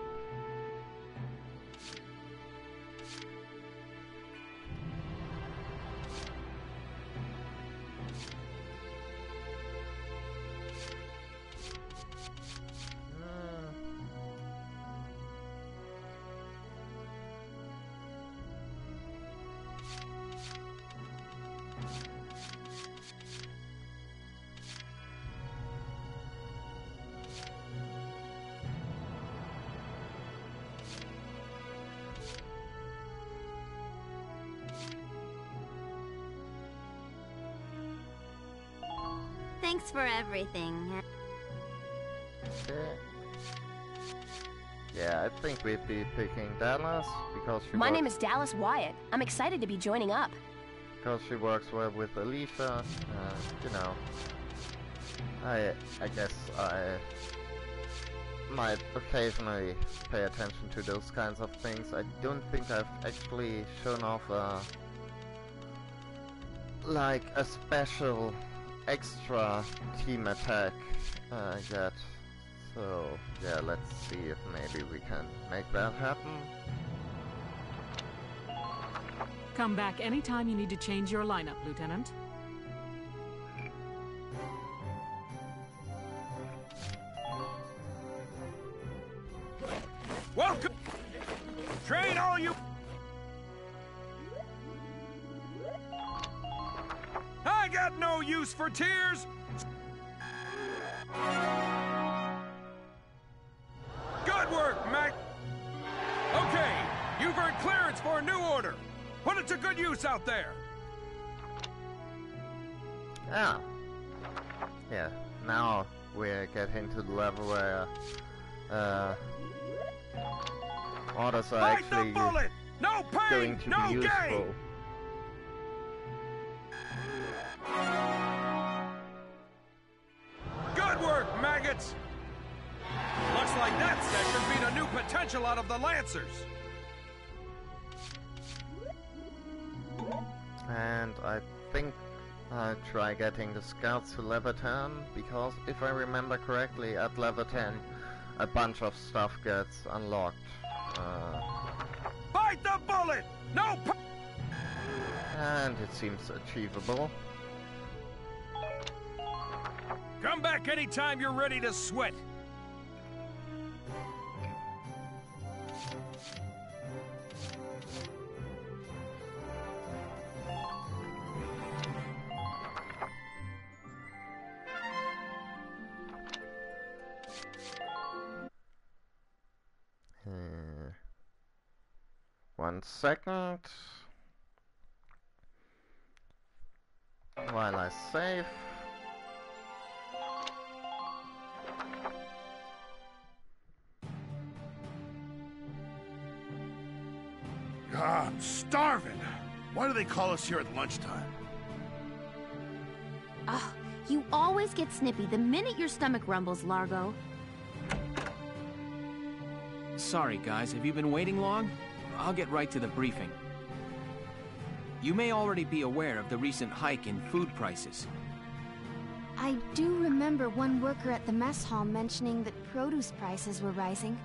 Dallas because she My works, name is Dallas Wyatt. I'm excited to be joining up. because she works well with Alicia. Uh, you know, I I guess I might occasionally pay attention to those kinds of things. I don't think I've actually shown off a like a special extra team attack uh, yet. So yeah, let's see if maybe we can make that happen. Come back anytime you need to change your lineup, Lieutenant. Welcome! Train all you... I got no use for tears! Good use out there. Yeah. Yeah, now we're getting to the level where uh, orders are Bite the actually bullet! No pain, going to no be gain! useful. Good work, maggots! Looks like that session beat a new potential out of the Lancers. I'll try getting the scouts to level 10, because if I remember correctly, at level 10, a bunch of stuff gets unlocked. Uh, Bite the bullet! No and it seems achievable. Come back anytime you're ready to sweat. One second. While I save. Ah, I'm starving. Why do they call us here at lunchtime? Ugh, you always get snippy the minute your stomach rumbles, Largo. Sorry, guys. Have you been waiting long? I'll get right to the briefing. You may already be aware of the recent hike in food prices. I do remember one worker at the mess hall mentioning that produce prices were rising.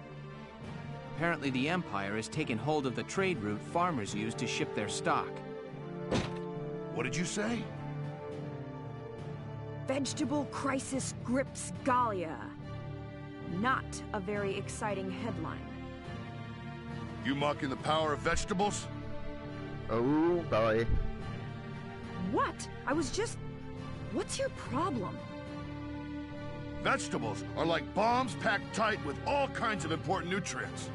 Apparently the Empire has taken hold of the trade route farmers use to ship their stock. What did you say? Vegetable crisis grips Gallia. Not a very exciting headline. You mocking the power of vegetables? Oh boy. What? I was just... What's your problem? Vegetables are like bombs packed tight with all kinds of important nutrients.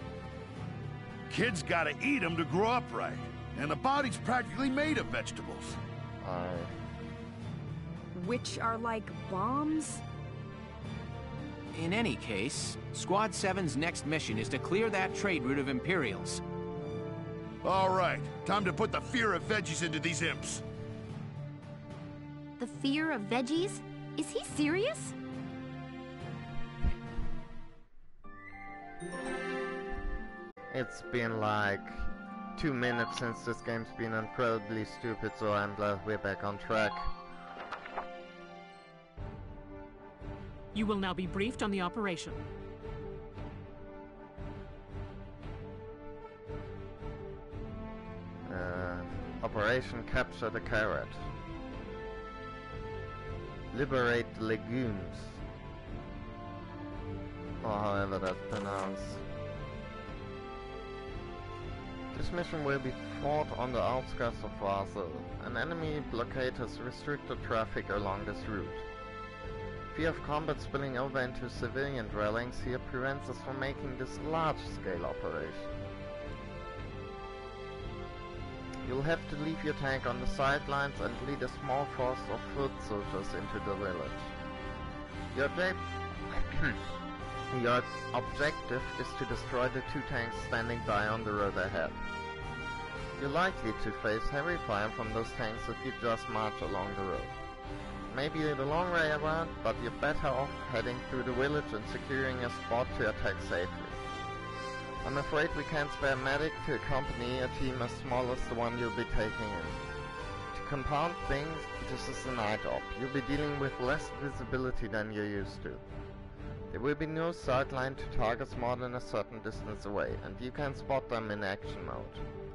Kids gotta eat them to grow up right. And the body's practically made of vegetables. I... Which are like bombs? In any case, Squad 7's next mission is to clear that trade route of Imperials. All right, time to put the fear of veggies into these imps. The fear of veggies? Is he serious? It's been like two minutes since this game's been incredibly stupid, so I'm glad we're back on track. You will now be briefed on the operation. Uh, Operation Capture the Carrot. Liberate the legumes. Or however that's pronounced. This mission will be fought on the outskirts of Vasel. An enemy blockade has restricted traffic along this route. Fear of combat spilling over into civilian dwellings here prevents us from making this large-scale operation. You'll have to leave your tank on the sidelines and lead a small force of foot soldiers into the village. Your, Your objective is to destroy the two tanks standing by on the road ahead. You're likely to face heavy fire from those tanks if you just march along the road. Maybe the long way around, but you're better off heading through the village and securing a spot to attack safely. I'm afraid we can't spare medic to accompany a team as small as the one you'll be taking in. To compound things, this is a night op. You'll be dealing with less visibility than you're used to. There will be no sight line to targets more than a certain distance away, and you can spot them in action mode.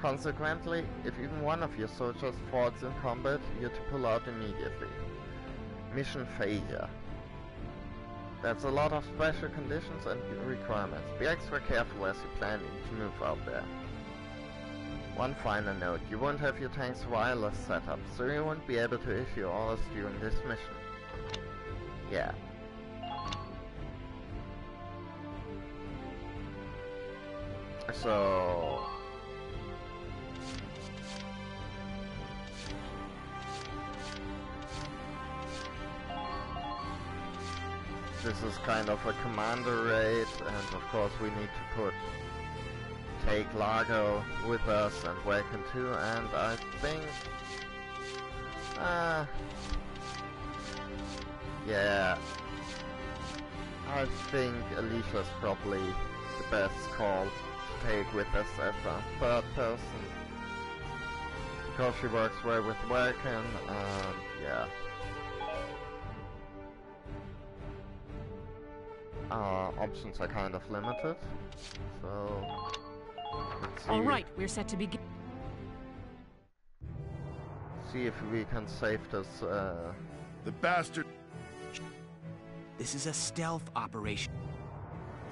Consequently, if even one of your soldiers falls in combat, you're to pull out immediately. Mission failure. There's a lot of special conditions and requirements. Be extra careful as you plan to move out there. One final note, you won't have your tank's wireless set up, so you won't be able to issue orders during this mission. Yeah. So... This is kind of a commander raid, and of course we need to put take Largo with us and Welkin too, and I think... Uh, yeah, I think Alicia's probably the best call to take with us as a third person. Because she works well with Welkin, and yeah. Uh, options are kind of limited, so... All right, we're set to begin. See if we can save this, uh... The bastard... This is a stealth operation.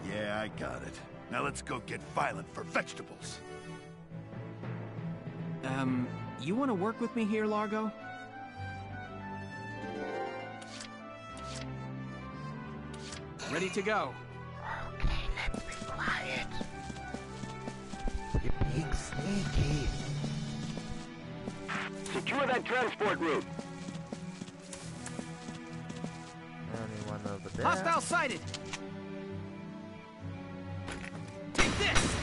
Yeah, I got it. Now let's go get violent for vegetables. Um, you want to work with me here, Largo? Ready to go. Okay, let's be quiet. You're being sneaky. Secure that transport route. Anyone over there? Hostile sighted! Take this!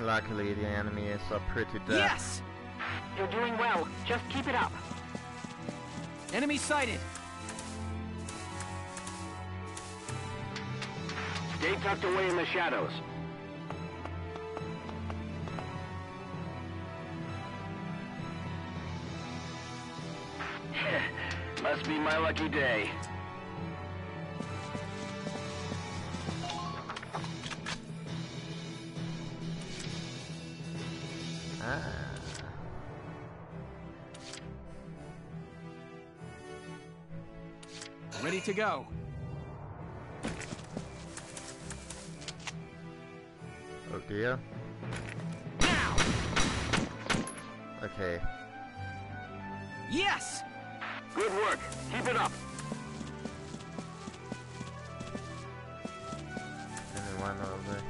Luckily, the enemy is are pretty dead. Yes! You're doing well. Just keep it up. Enemy sighted! Stay tucked away in the shadows. Must be my lucky day. To go. Oh dear. Okay. Yes! Good work. Keep it up. Anyone over there?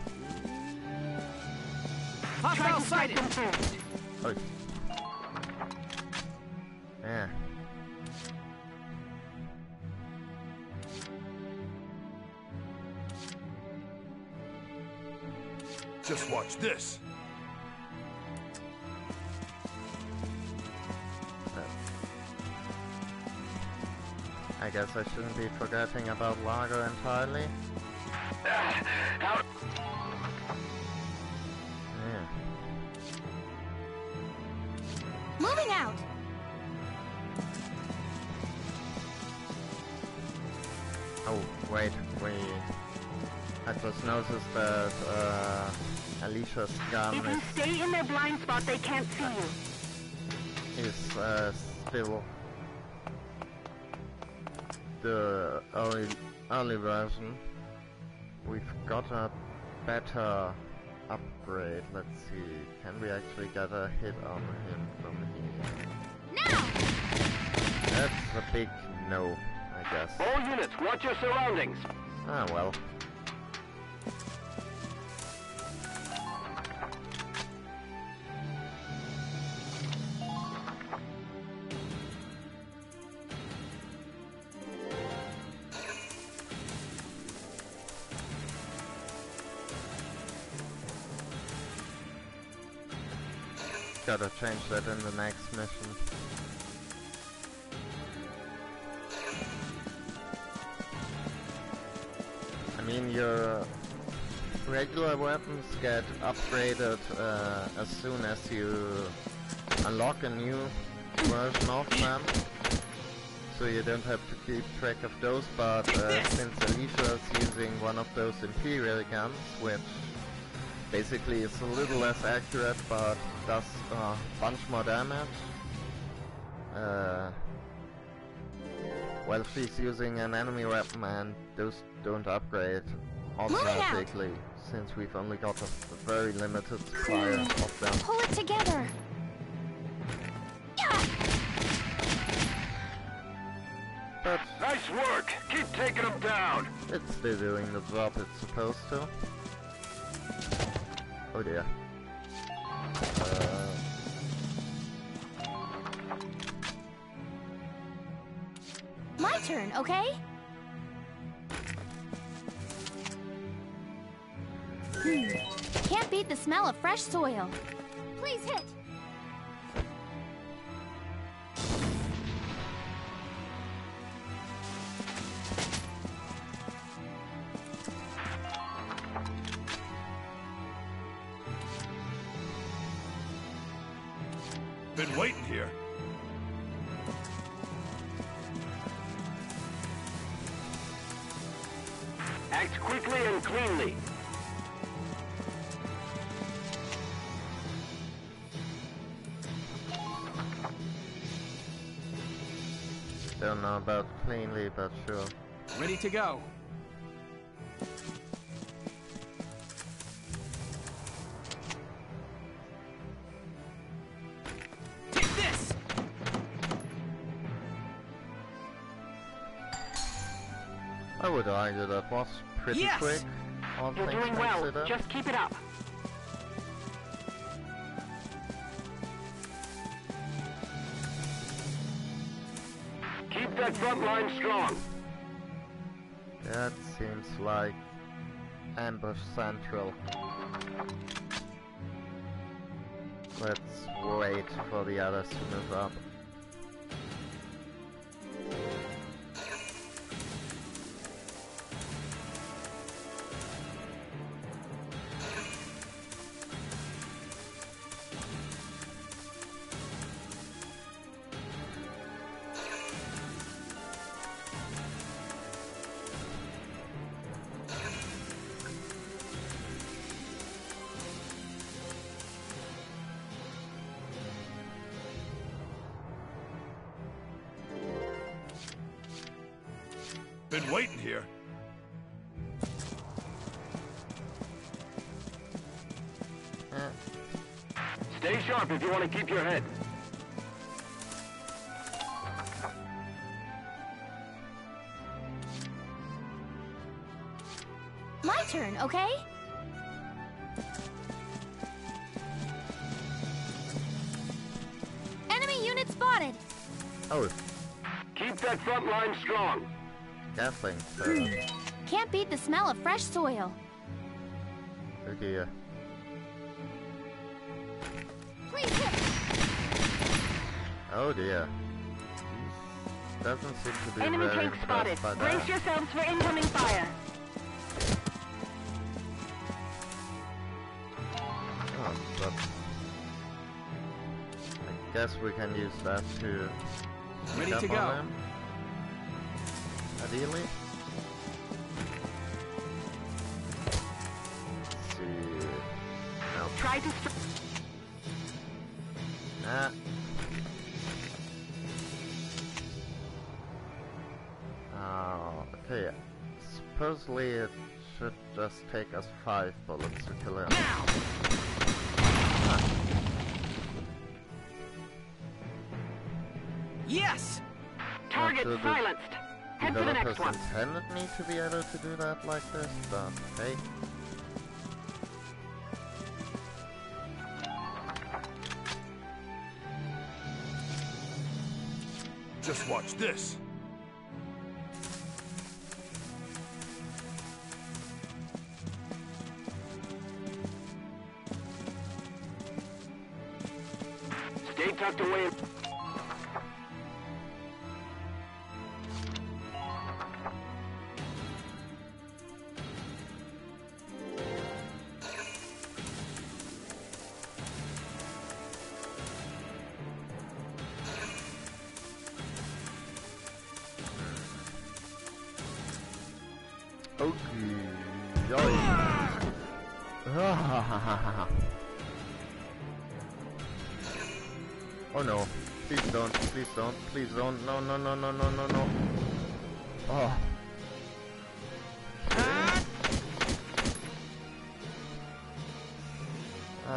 Hostile sighted! Oh. Forgetting about Largo entirely. Yeah. Moving out! Oh, wait, wait. I just noticed that uh, Alicia's gun If you is, stay in their blind spot, they can't see you. is uh, still early version. We've got a better upgrade. Let's see. Can we actually get a hit on him from here? That's a big no, I guess. All units, watch your surroundings. Ah, well. Gotta change that in the next mission. I mean, your regular weapons get upgraded uh, as soon as you unlock a new version of them. So you don't have to keep track of those, but uh, since Alicia is using one of those Imperial guns, which basically it's a little less accurate but does a bunch more damage, uh, Well, she's using an enemy weapon and those don't upgrade automatically since we've only got a, a very limited supply of them. Pull it together. But Nice work! Keep taking them down! it's still doing the job it's supposed to. Oh dear. Uh, My turn, okay? Hmm. Can't beat the smell of fresh soil. Please hit. Sure. Ready to go. Take this! I would argue that was pretty Yes! quick. All You're doing well. considered. Just keep it up. Keep that front line strong. Seems like ambush central. Let's wait for the others to move up. You want to keep your head. My turn, okay? Enemy unit spotted. Oh, Keep that front line strong. Gatling. Hmm. Uh, Can't beat the smell of fresh soil. oh dear. Oh dear. Doesn't seem to be Enemy very tank spotted. impressed by Brace yourselves for incoming fire. Oh, but I guess we can use that to Ready sneak to up on go. them. Ideally. Supposedly it should just take us five bullets to kill him. Yes! Target so silenced. Head for the next Developers one. intended me to be able to do that like this, but hey. Just watch this.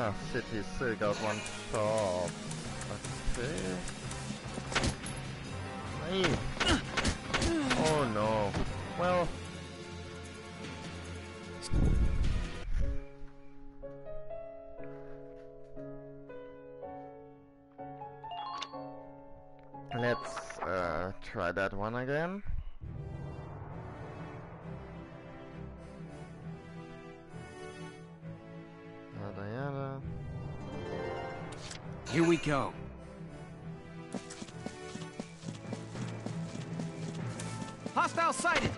Ah, shit, still got one shot. Okay. Hey. Oh no. Well. Let's uh, try that one again. Go. Hostile sighted!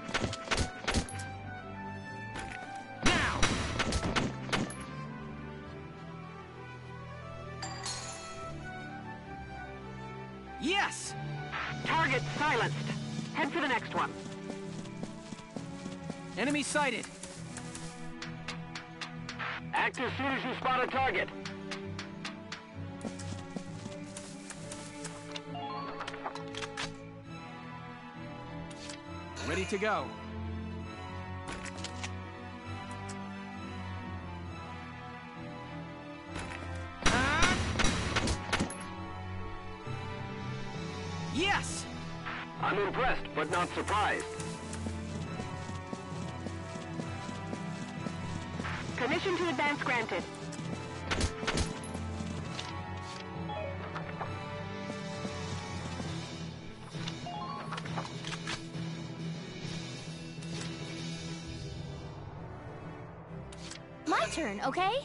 Now! Yes! Target silenced. Head for the next one. Enemy sighted! Act as soon as you spot a target. Ready to go. Yes! I'm impressed, but not surprised. Permission to advance granted. Okay?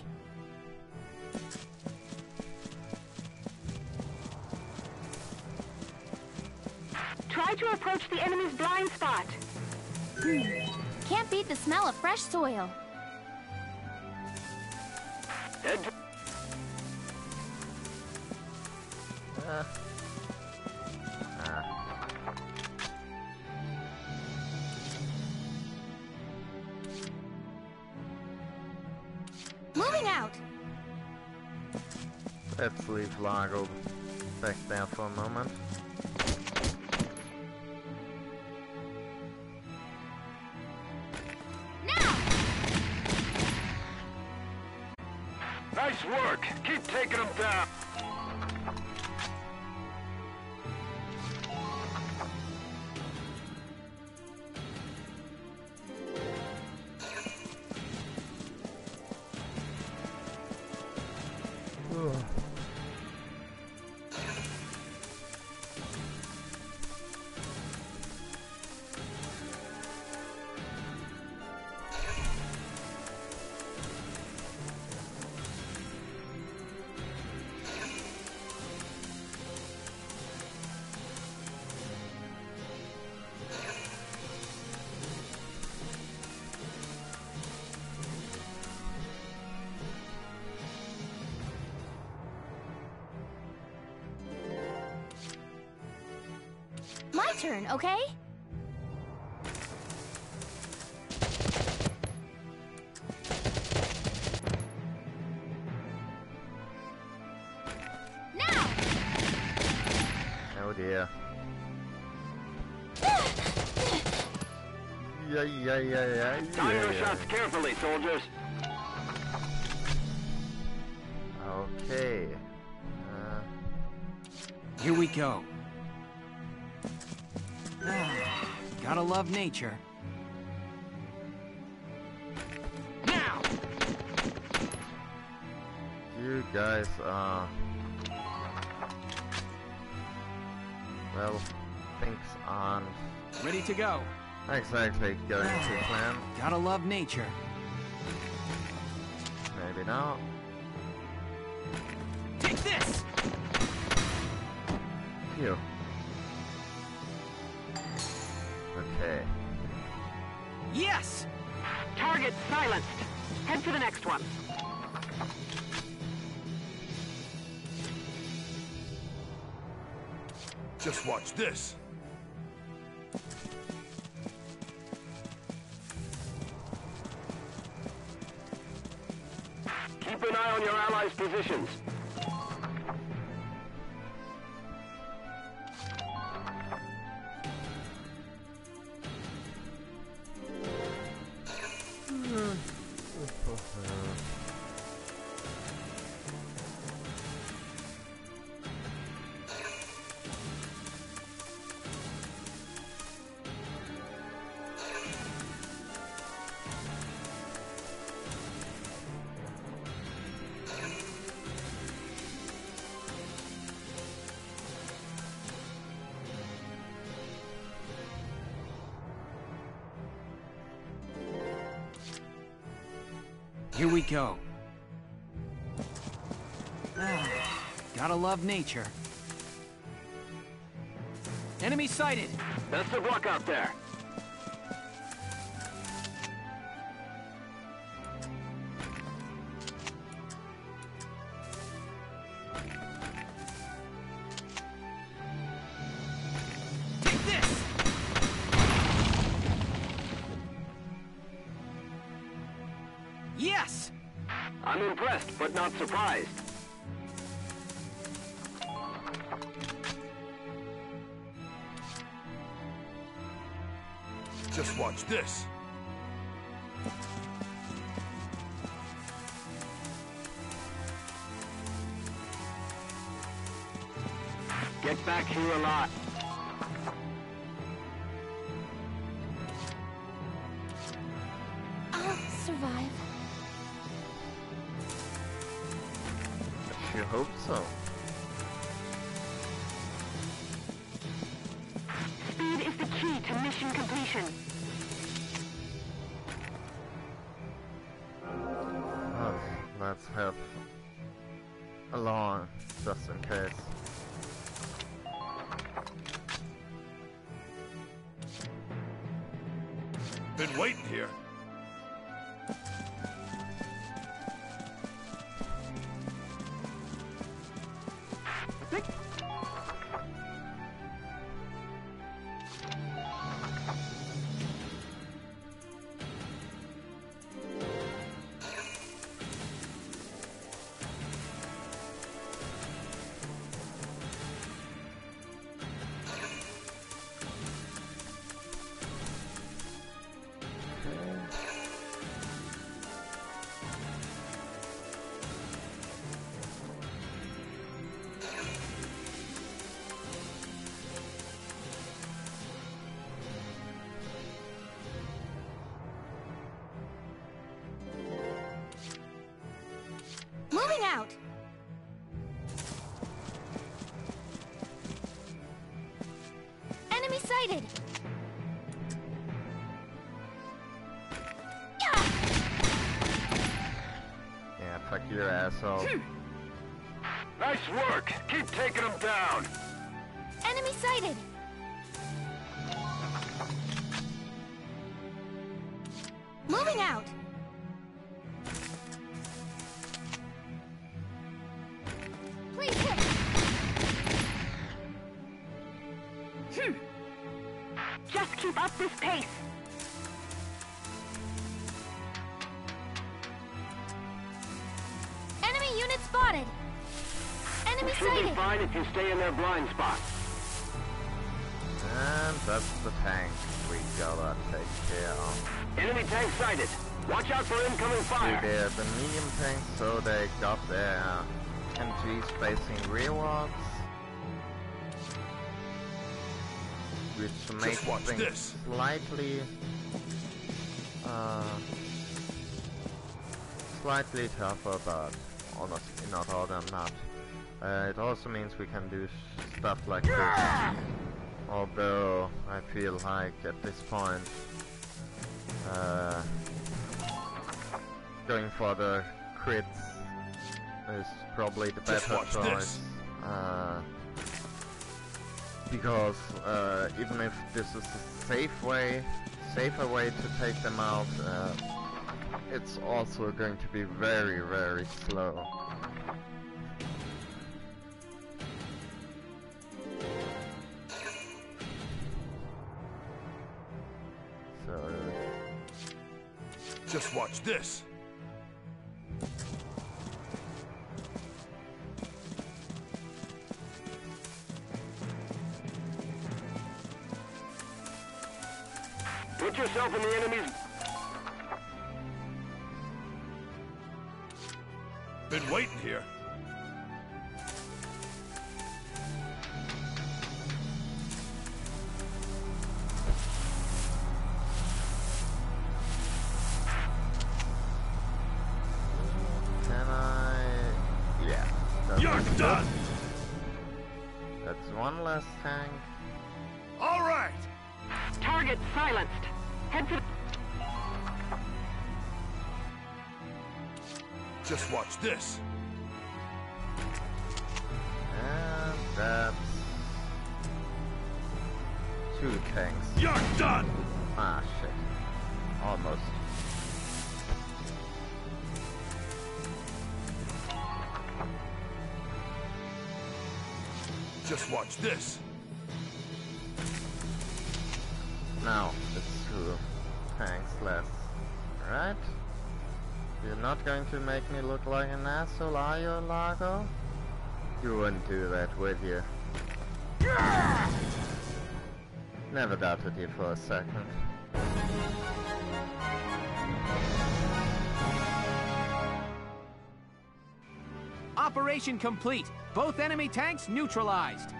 My turn, okay? Now! Oh dear. Yeah, yeah, yeah, yeah, Time your yeah. shots carefully, soldiers. Nature. Now! you guys are... Well, things aren't Ready to go. exactly going to plan. Gotta love nature. An eye on your allies' positions. Go. Gotta love nature. Enemy sighted! Best of luck out there. Surprised. Asshole. Nice work. Keep taking them down. Enemy sighted! Moving out! Please hit! Hmm. Just keep up this pace. Fine if you stay in their blind spot. And that's the tank we gotta take care of. Enemy tank sighted. Watch out for incoming fire. They're the medium tanks, so they got their MGs facing rearwards. Which makes watch things this. slightly... Uh, slightly tougher, but honestly not all that much. Uh, it also means we can do stuff like this. Although, I feel like at this point, uh, going for the crits is probably the better choice. Uh, because uh, even if this is a safe way, safer way to take them out, uh, it's also going to be very, very slow. This. Watch this. Now, it's two tanks less. Right? You're not going to make me look like an asshole, are you, Largo? You wouldn't do that, would you? Never doubted you for a second. Operation complete. Both enemy tanks neutralized.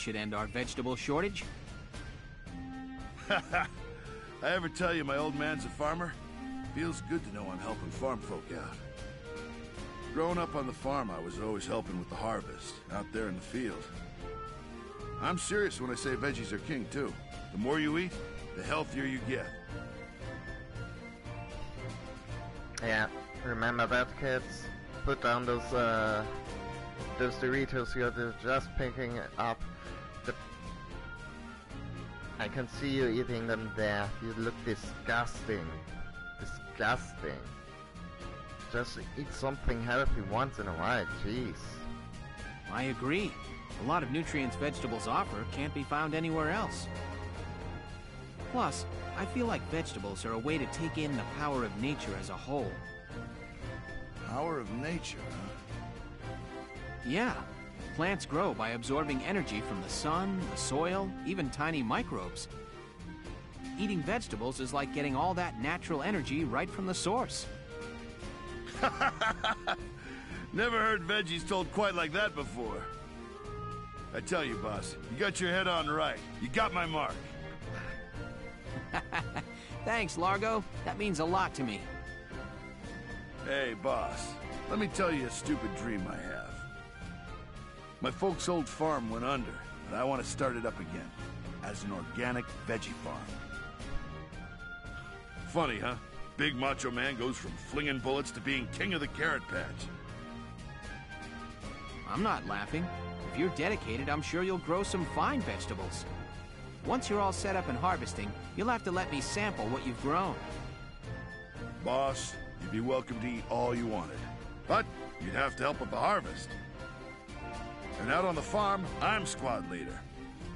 That should end our vegetable shortage. I ever tell you my old man's a farmer? Feels good to know I'm helping farm folk out. Growing up on the farm, I was always helping with the harvest, out there in the field. I'm serious when I say veggies are king, too. The more you eat, the healthier you get. Yeah, remember that, kids? Put down those, uh, those Doritos you're just picking up. The... I can see you eating them there. You look disgusting. Disgusting. Just eat something healthy once in a while, jeez. I agree. A lot of nutrients vegetables offer can't be found anywhere else. Plus, I feel like vegetables are a way to take in the power of nature as a whole. Power of nature, huh? Yeah. Plants grow by absorbing energy from the sun, the soil, even tiny microbes. Eating vegetables is like getting all that natural energy right from the source. Never heard veggies told quite like that before. I tell you, boss, you got your head on right. You got my mark. Thanks, Largo. That means a lot to me. Hey, boss, let me tell you a stupid dream I have. My folks' old farm went under, and I want to start it up again as an organic veggie farm. Funny, huh? Big macho man goes from flinging bullets to being king of the carrot patch. I'm not laughing. If you're dedicated, I'm sure you'll grow some fine vegetables. Once you're all set up and harvesting, you'll have to let me sample what you've grown. Boss, you'd be welcome to eat all you wanted. But you'd have to help with the harvest. And out on the farm, I'm squad leader.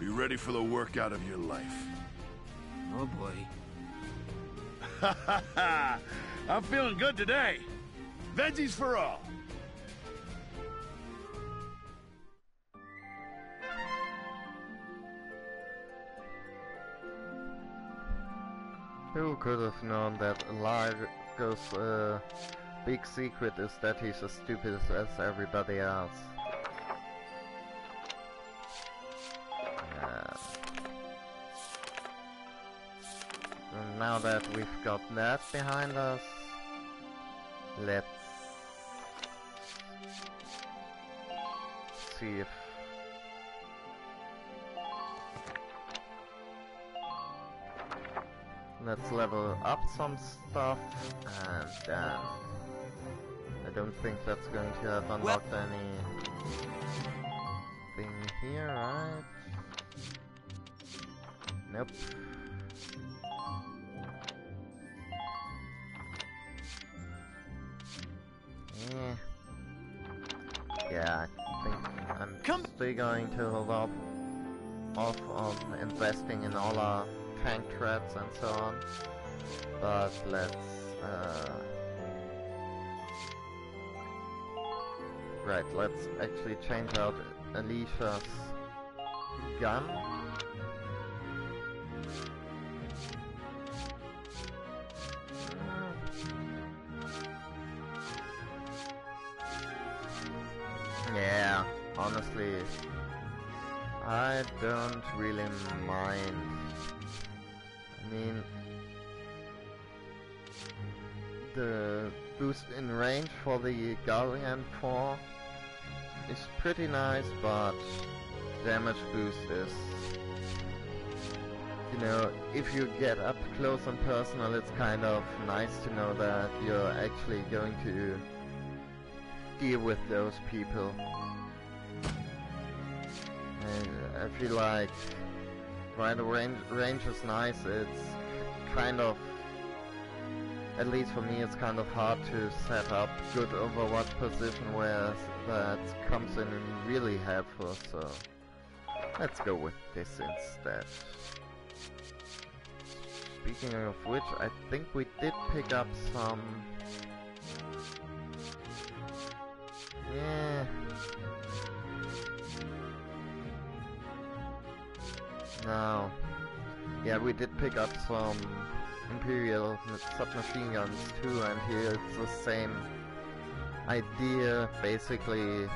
Be ready for the workout of your life. Oh boy. Ha ha ha! I'm feeling good today. Veggies for all. Who could have known that Largo's uh, big secret is that he's as stupid as everybody else? And now that we've got that behind us, let's see if Let's level up some stuff, and then I don't think that's going to have unlocked any thing here, right? Nope. Going to hold up off on investing in all our tank traps and so on. But let's... Uh, right, let's actually change out Alicia's gun. In range for the Guardian 4 is pretty nice, but damage boost is... You know, if you get up close and personal, it's kind of nice to know that you're actually going to deal with those people. And I feel like while the range, range is nice, it's kind of, at least for me, it's kind of hard to set up good overwatch position where that comes in really helpful, so let's go with this instead. Speaking of which, I think we did pick up some Yeah. No. Yeah, we did pick up some Imperial submachine guns too, and here it's the same idea, basically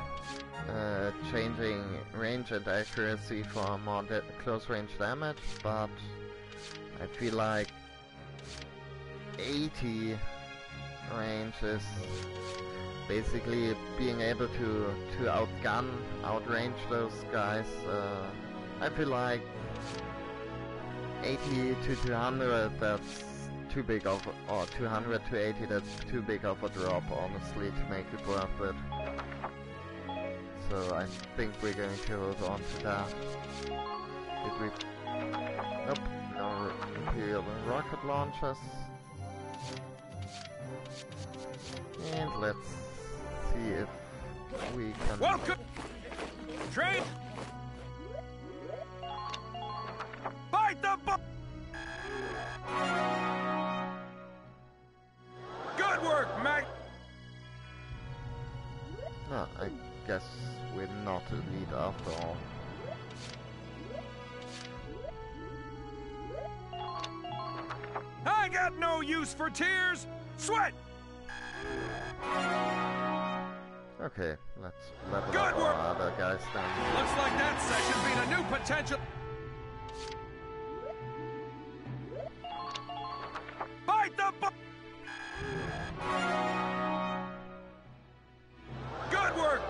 uh, changing range and accuracy for more close range damage, but I feel like 80 range is basically being able to to outgun, outrange those guys. Uh, I feel like 80 to 200, that's too big of, or 200 to 80, that's too big of a drop, honestly, to make it worth it. So I think we're going to hold on to that. Did we? Nope, no Imperial rocket launchers. And let's see if we can... Welcome! Train! Fight the bu- Good work, Mac! No, I guess we're not a lead after all. I got no use for tears! Sweat! Okay, let's level Good up work. our other guys then. Looks like that session been a new potential. Fight the bu- Good work!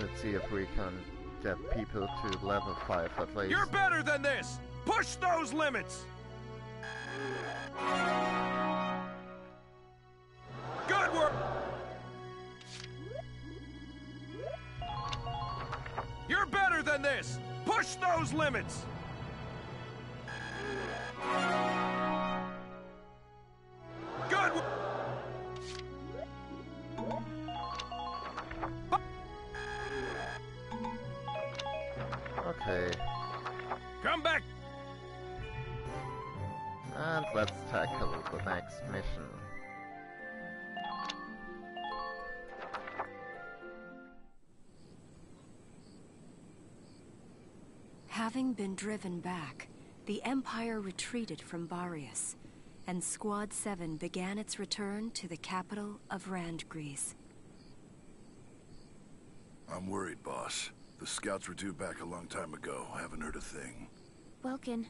Let's see if we can get people to level 5 at least. You're better than this! Push those limits! Good work! You're better than this! Push those limits! Good! Okay, Come back! and let's tackle the next mission. Having been driven back, the Empire retreated from Barrius, and Squad 7 began its return to the capital of Randgriz. I'm worried, boss. The scouts were due back a long time ago. Haven't heard a thing. Welkin,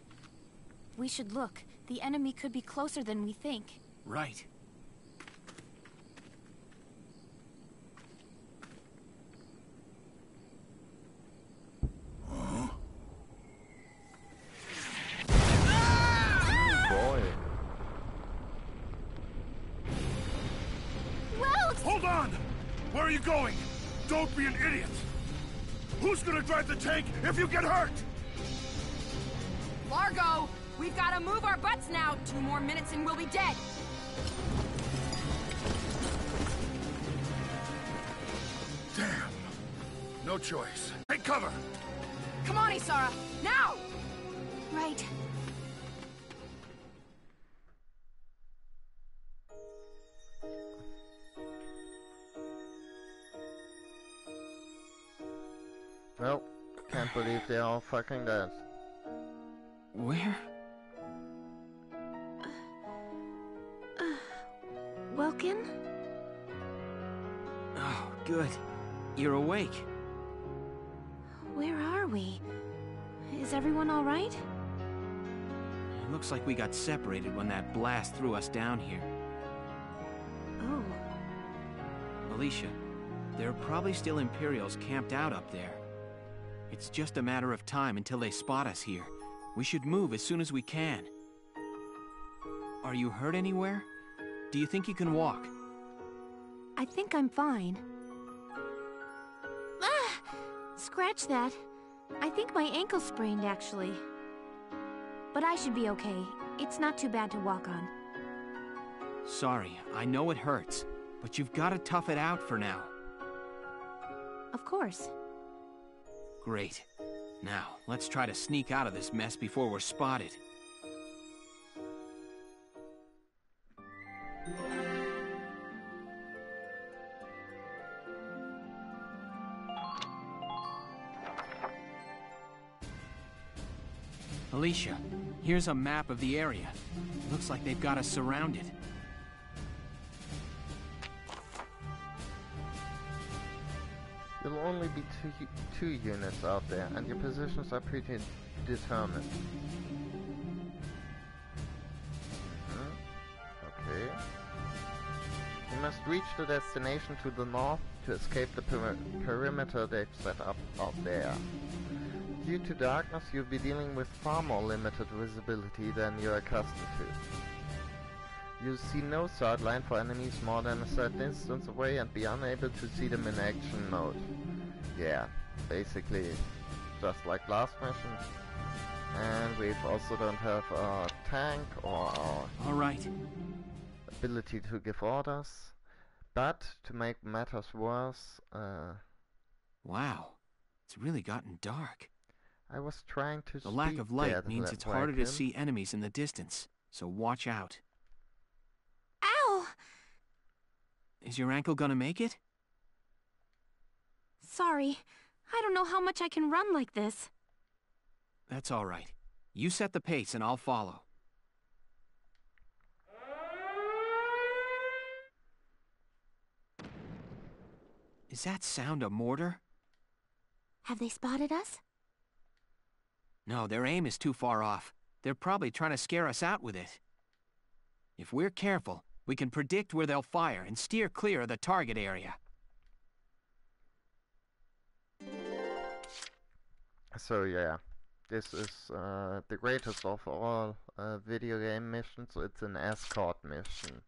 we should look. The enemy could be closer than we think. Right. If you get hurt? Largo, we've got to move our butts now. Two more minutes and we'll be dead. Damn. No choice. Take cover! Come on, Isara! Fucking dead. Where? Welkin? Oh, good. You're awake. Where are we? Is everyone alright? It looks like we got separated when that blast threw us down here. Oh. Alicia, there are probably still Imperials camped out up there. It's just a matter of time until they spot us here. We should move as soon as we can. Are you hurt anywhere? Do you think you can walk? I think I'm fine. Ah! Scratch that. I think my ankle sprained, actually. But I should be okay. It's not too bad to walk on. Sorry, I know it hurts, but you've got to tough it out for now. Of course. Great. Now, let's try to sneak out of this mess before we're spotted. Alicia, here's a map of the area. Looks like they've got us surrounded. Be two, two units out there, and your positions are pretty determined. Hmm? Okay. You must reach the destination to the north to escape the peri perimeter they've set up out there. Due to darkness, you'll be dealing with far more limited visibility than you're accustomed to. You'll see no sight for enemies more than a certain distance away and be unable to see them in action mode. Yeah, basically just like last mission. And we also don't have a tank or our Alright. ability to give orders. But to make matters worse, uh, Wow, it's really gotten dark. I was trying to The lack of light means it's harder to see enemies in the distance, so watch out. Ow! Is your ankle gonna make it? Sorry. I don't know how much I can run like this. That's alright. You set the pace and I'll follow. Is that sound a mortar? Have they spotted us? No, their aim is too far off. They're probably trying to scare us out with it. If we're careful, we can predict where they'll fire and steer clear of the target area. So yeah, this is uh, the greatest of all uh, video game missions. It's an escort mission.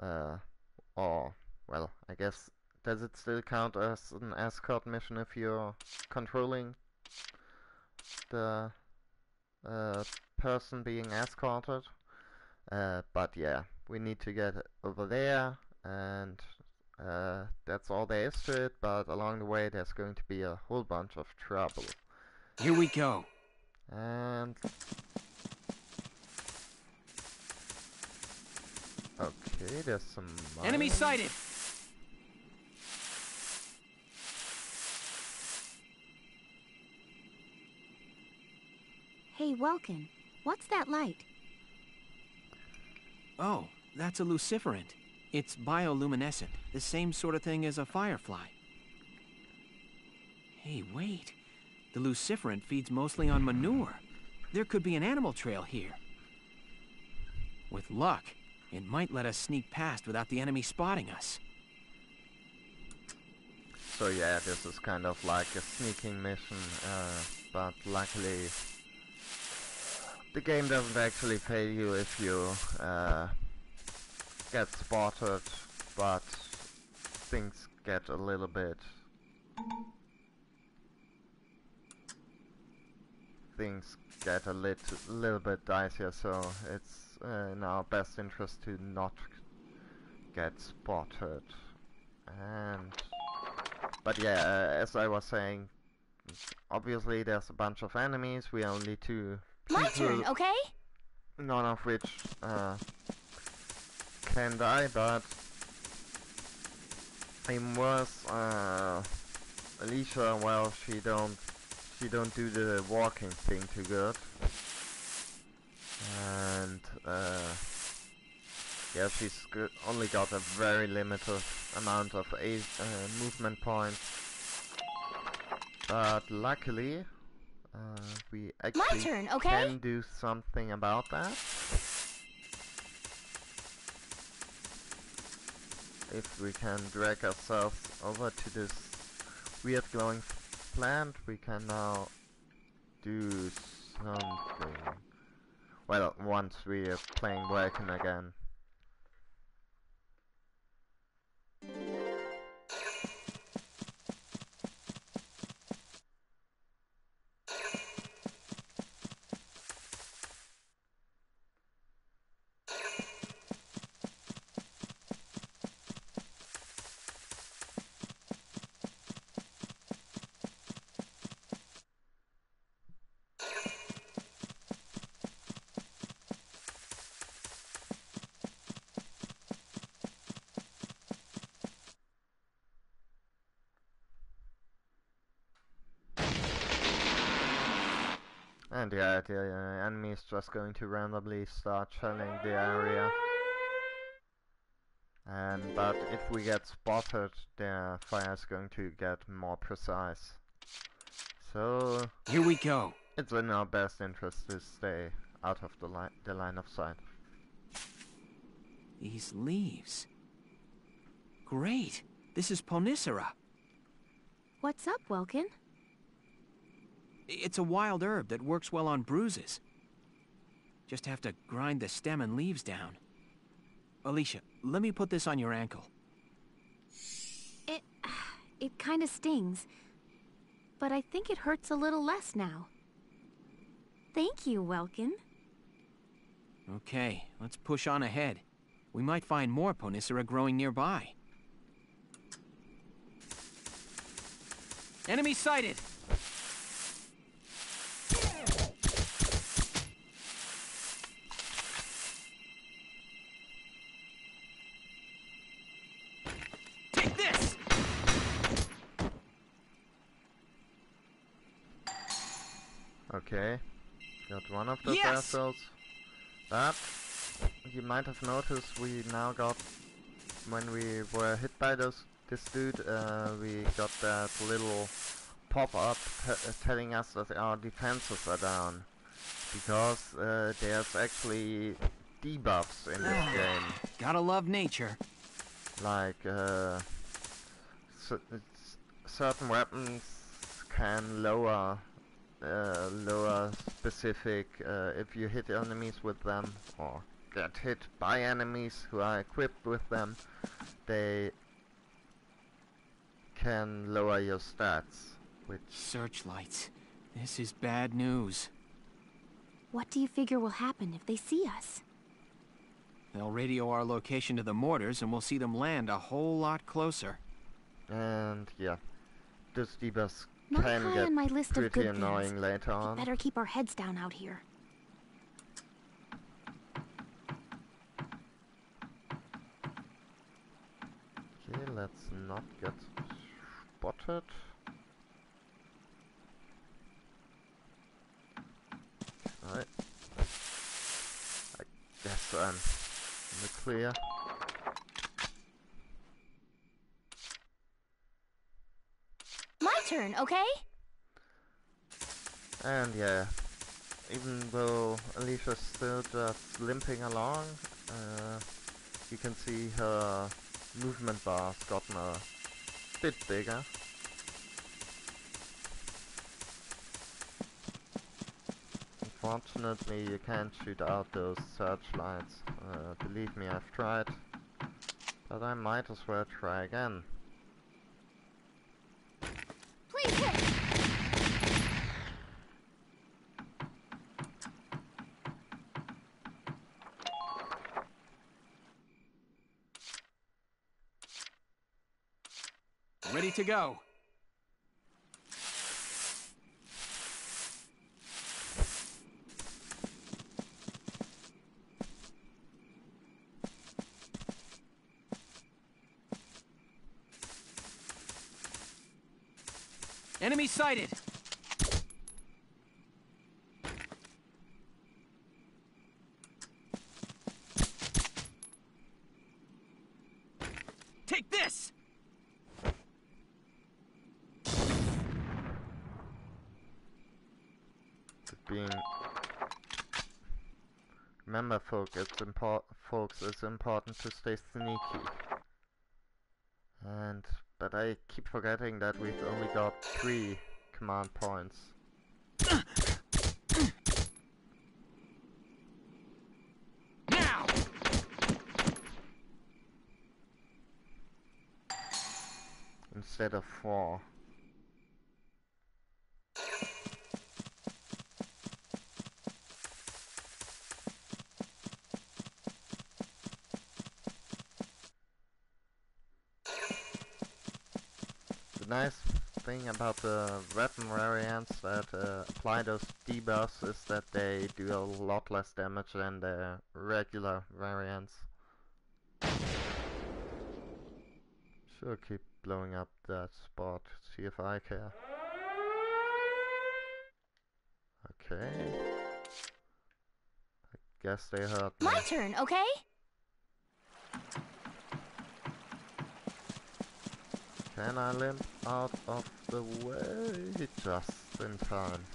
Uh, or, well, I guess, does it still count as an escort mission if you're controlling the uh, person being escorted? Uh, but yeah, we need to get over there, and uh, that's all there is to it, but along the way there's going to be a whole bunch of trouble. Here we go. And... Okay, there's some... Enemy sighted! Hey, Welkin. What's that light? Oh, that's a luciferant. It's bioluminescent, the same sort of thing as a firefly. Hey, wait. The luciferant feeds mostly on manure. There could be an animal trail here. With luck, it might let us sneak past without the enemy spotting us. So yeah, this is kind of like a sneaking mission, uh, but luckily the game doesn't actually fail you if you uh, get spotted, but things get a little bit things get a lit little bit dicier, so it's uh, in our best interest to not get spotted. And but yeah, uh, as I was saying, obviously there's a bunch of enemies. We only two. My turn, okay? None of which uh, can die, but I'm worse, uh, Alicia. Well, she don't she don't do the walking thing too good, and uh, yeah, she's only got a very limited amount of a uh, movement points. But luckily, uh, we actually turn, okay? can do something about that. If we can drag ourselves over to this weird glowing plant, we can now do something. Well, once we are playing Welkin again. And yeah, the uh, enemy is just going to randomly start shelling the area. And but if we get spotted, the fire is going to get more precise. So here we go. It's in our best interest to stay out of the line the line of sight. These leaves. Great. This is Ponicera. What's up, Welkin? It's a wild herb that works well on bruises. Just have to grind the stem and leaves down. Alicia, let me put this on your ankle. It... it kinda stings. But I think it hurts a little less now. Thank you, Welkin. Okay, let's push on ahead. We might find more Ponicera growing nearby. Enemy sighted! Okay, got one of those Yes! assholes. But you might have noticed we now got when we were hit by those this dude, uh, we got that little pop-up uh, telling us that our defenses are down because uh, there's actually debuffs in this game. Gotta love nature. Like uh, cer- certain weapons can lower uh, lower specific uh, if you hit enemies with them or get hit by enemies who are equipped with them they can lower your stats which Searchlights. This is bad news. What do you figure will happen if they see us? They'll radio our location to the mortars and we'll see them land a whole lot closer. and yeah those debuffs Not can high get on my list of good annoying things. later on Better keep our heads down out here. Okay, let's not get spotted. Alright. I guess I'm in the clear. My turn, okay? And yeah, even though Alicia's still just limping along, uh, you can see her movement bar's gotten a bit bigger. Unfortunately, you can't shoot out those searchlights. Uh, believe me, I've tried. But I might as well try again. to go. Enemy sighted! Remember folk it's folks it's important to stay sneaky. And but I keep forgetting that we've only got three command points. Now instead of four nice thing about the weapon variants that uh, apply those debuffs is that they do a lot less damage than the regular variants. Sure, keep blowing up that spot, see if I care. Okay. I guess they hurt me. My turn, okay? Can I limp out of the way just in time?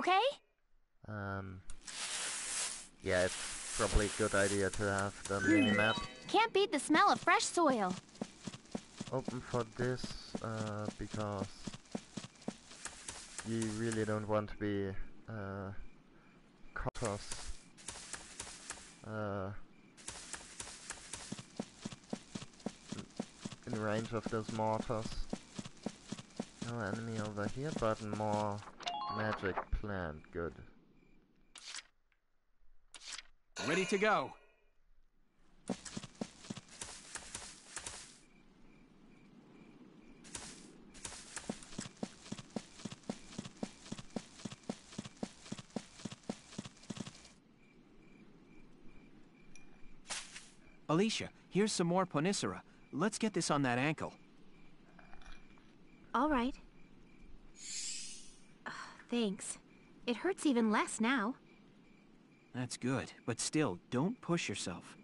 Okay? Um. Yeah, it's probably a good idea to have the mini-map. Can't beat the smell of fresh soil. Open for this, uh, because you really don't want to be, uh, caught uh, in range of those mortars. No enemy over here, but more Magic plant, good. Ready to go. Alicia, here's some more Ponicera. Let's get this on that ankle. All right. Thanks. It hurts even less now. That's good, but still, don't push yourself.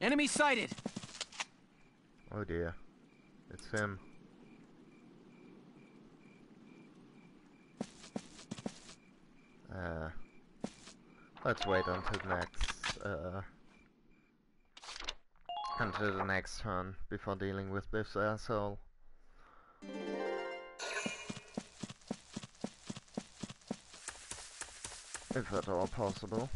Enemy sighted! Oh dear. It's him. Uh, let's wait until next, uh, until the next turn before dealing with this asshole. If at all possible.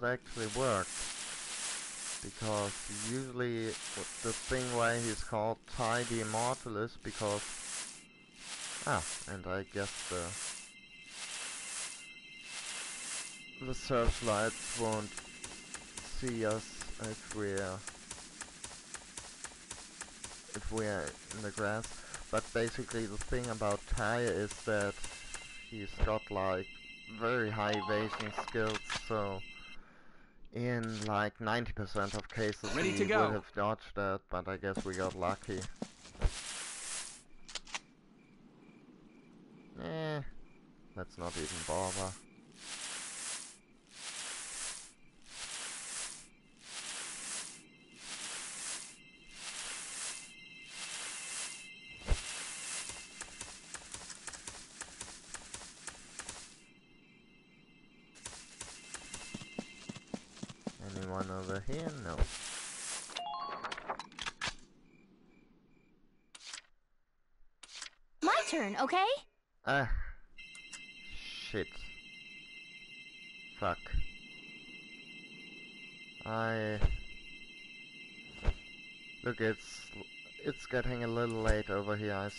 that actually worked. Because usually the thing why he's called Tidy Because... Ah, and I guess the... The searchlights won't see us if we're... If we're in the grass. but basically the thing about Ty is that he's got like very high evasion skills, so in like 90% of cases Ready he to go. would have dodged that, but I guess we got lucky. Eh, let's not even bother.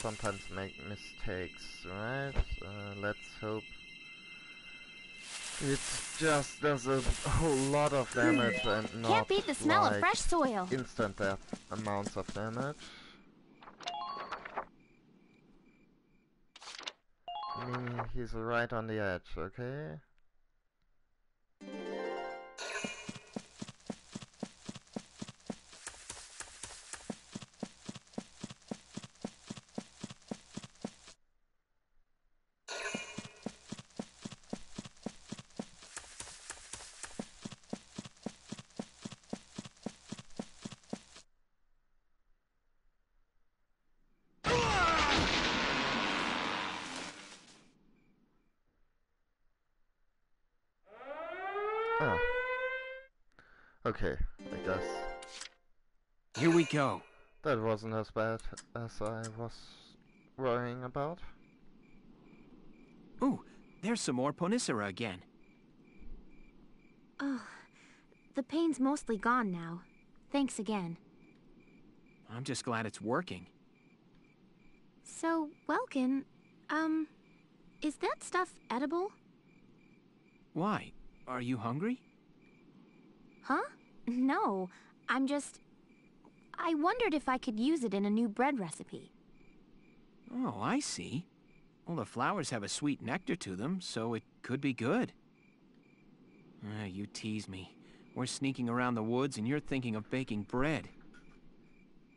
Sometimes make mistakes, right? Uh, let's hope it just does a whole lot of damage and not Can't beat the smell like of fresh soil. instant death amounts of damage. I mean, he's right on the edge, okay? Go. That wasn't as bad as I was worrying about. Ooh, there's some more Ponicera again. Oh, the pain's mostly gone now. Thanks again. I'm just glad it's working. So, Welkin, um, is that stuff edible? Why? Are you hungry? Huh? No, I'm just... I wondered if I could use it in a new bread recipe. Oh, I see. Well, the flowers have a sweet nectar to them, so it could be good. Ah, you tease me. We're sneaking around the woods and you're thinking of baking bread.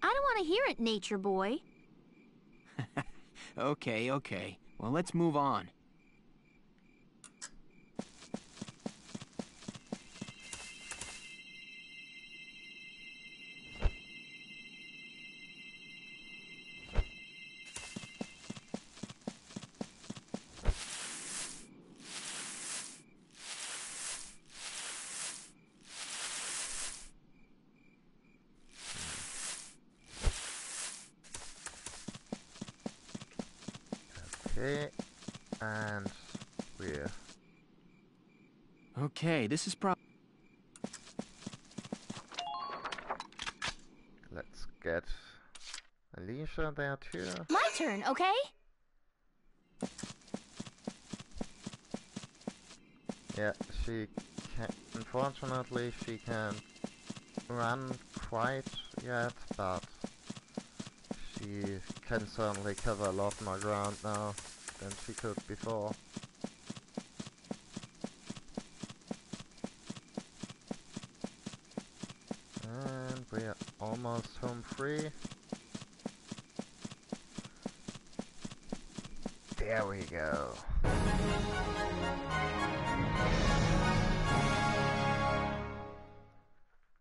I don't want to hear it, Nature Boy. Okay, okay. Well, let's move on. Okay, and we're Okay, this is prob- let's get Alicia there too. My turn, okay? Yeah, she can unfortunately she can't run quite yet, but she can certainly cover a lot more ground now than she could before. And we're almost home free. There we go.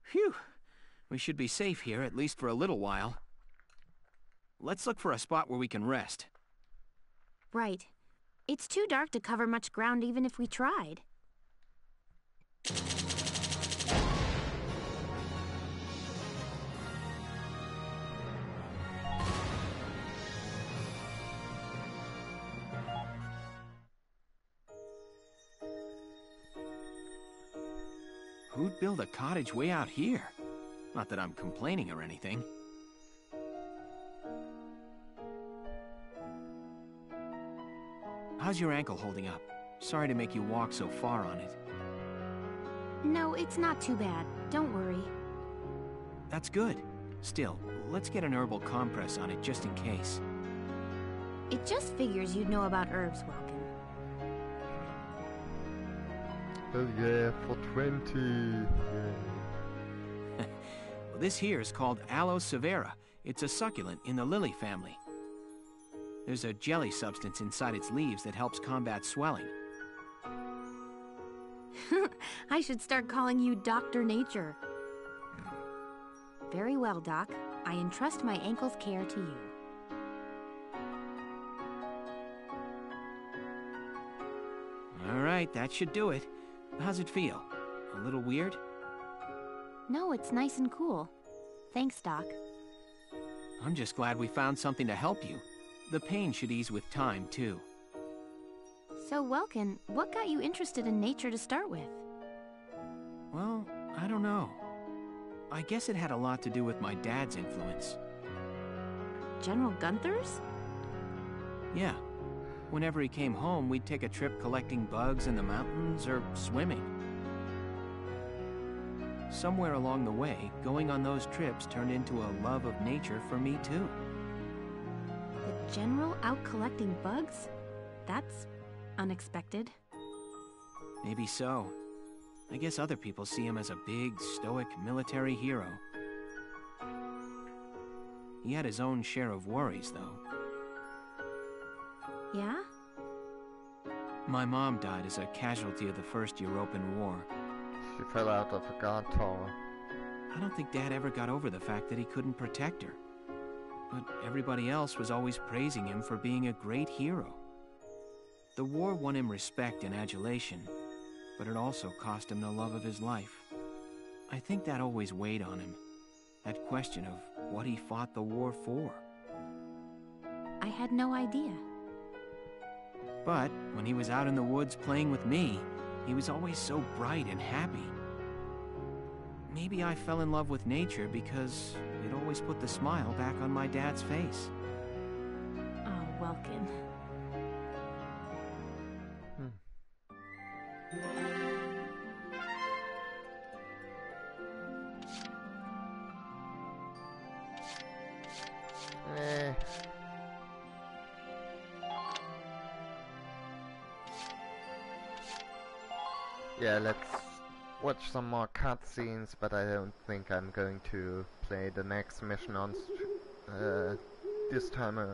Phew. We should be safe here, at least for a little while. Let's look for a spot where we can rest. Right. It's too dark to cover much ground even if we tried. Build a cottage way out here? Not that I'm complaining or anything. How's your ankle holding up? Sorry to make you walk so far on it. No, it's not too bad. Don't worry. That's good. Still, let's get an herbal compress on it just in case. It just figures you'd know about herbs, Welkin. Oh yeah, for 20. Yeah. Well, this here is called Aloe severa. It's a succulent in the lily family. There's a jelly substance inside its leaves that helps combat swelling. I should start calling you Dr. Nature. Very well, Doc. I entrust my ankle's care to you. All right, that should do it. How's it feel? A little weird? No, it's nice and cool. Thanks, Doc. I'm just glad we found something to help you. The pain should ease with time, too. So, Welkin, what got you interested in nature to start with? Well, I don't know. I guess it had a lot to do with my dad's influence. General Gunther's? Yeah. Whenever he came home, we'd take a trip collecting bugs in the mountains or swimming. Somewhere along the way, going on those trips turned into a love of nature for me, too. The General out collecting bugs? That's unexpected. Maybe so. I guess other people see him as a big, stoic military hero. He had his own share of worries, though. Yeah? My mom died as a casualty of the First European War. She fell out of a guard tower. I don't think Dad ever got over the fact that he couldn't protect her. But everybody else was always praising him for being a great hero. The war won him respect and adulation, but it also cost him the love of his life. I think that always weighed on him. That question of what he fought the war for. I had no idea. But when he was out in the woods playing with me, he was always so bright and happy. Maybe I fell in love with nature because it always put the smile back on my dad's face. Oh, Welkin. Yeah, let's watch some more cutscenes, but I don't think I'm going to play the next mission on uh, this time uh,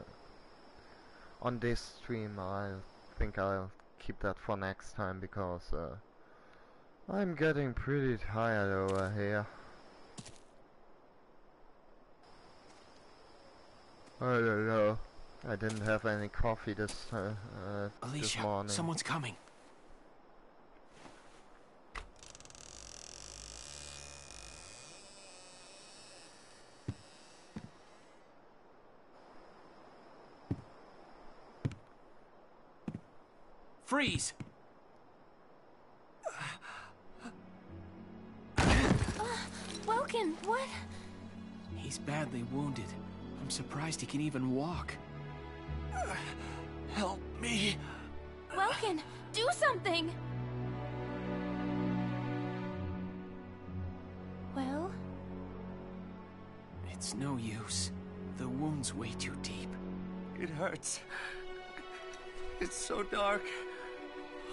on this stream. I think I'll keep that for next time because uh, I'm getting pretty tired over here. I don't know. I didn't have any coffee this uh, uh, this Alicia, morning. someone's coming. Freeze! Uh, Welkin, what? He's badly wounded. I'm surprised he can even walk. Help me. Welkin, do something! Well? It's no use. The wound's way too deep. It hurts. It's so dark.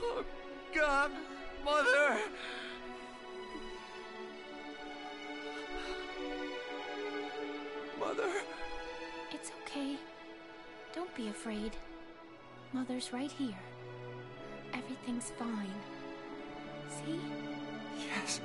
Oh, God, Mother! Mother? It's okay. Don't be afraid. Mother's right here. Everything's fine. See? Yes.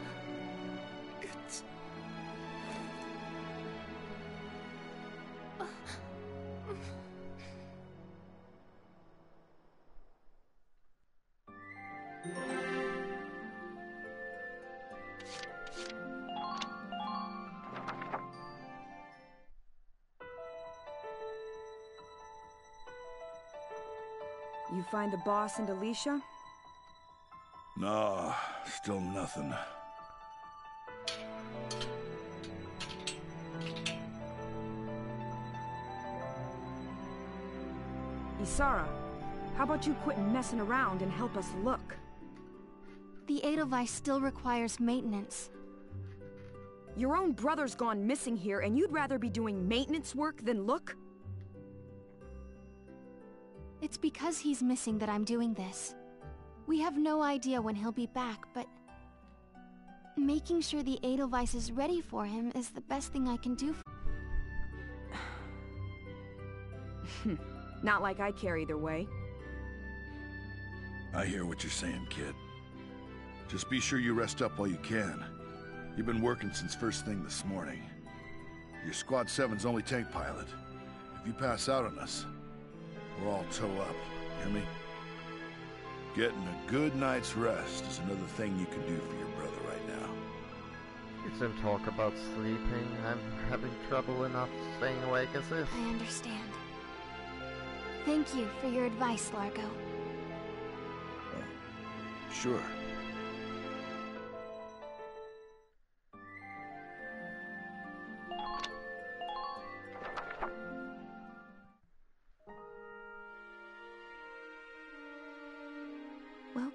Find the boss and Alicia? Nah, still nothing. Isara, how about you quit messing around and help us look? The Edelweiss still requires maintenance. Your own brother's gone missing here, and you'd rather be doing maintenance work than look? It's because he's missing that I'm doing this. We have no idea when he'll be back, but... Making sure the Edelweiss is ready for him is the best thing I can do for... Not like I care either way. I hear what you're saying, kid. Just be sure you rest up while you can. You've been working since first thing this morning. You're Squad 7's only tank pilot. If you pass out on us, we're all toe up. Hear me? Getting a good night's rest is another thing you can do for your brother right now. It's didn't talk about sleeping. I'm having trouble enough staying awake as this. I understand. Thank you for your advice, Largo. Sure.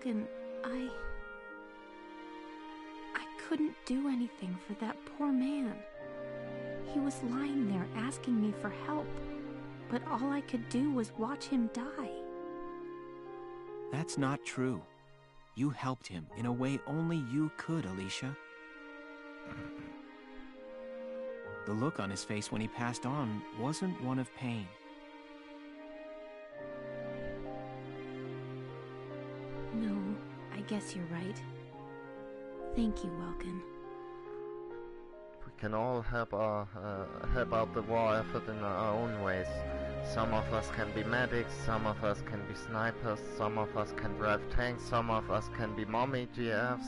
Welkin, I... I couldn't do anything for that poor man. He was lying there asking me for help, but all I could do was watch him die. That's not true. You helped him in a way only you could, Alicia. The look on his face when he passed on wasn't one of pain. Guess you're right. Thank you, Welkin. We can all help our uh, help out the war effort in our own ways. Some of us can be medics, some of us can be snipers, some of us can drive tanks, some of us can be mommy GFs.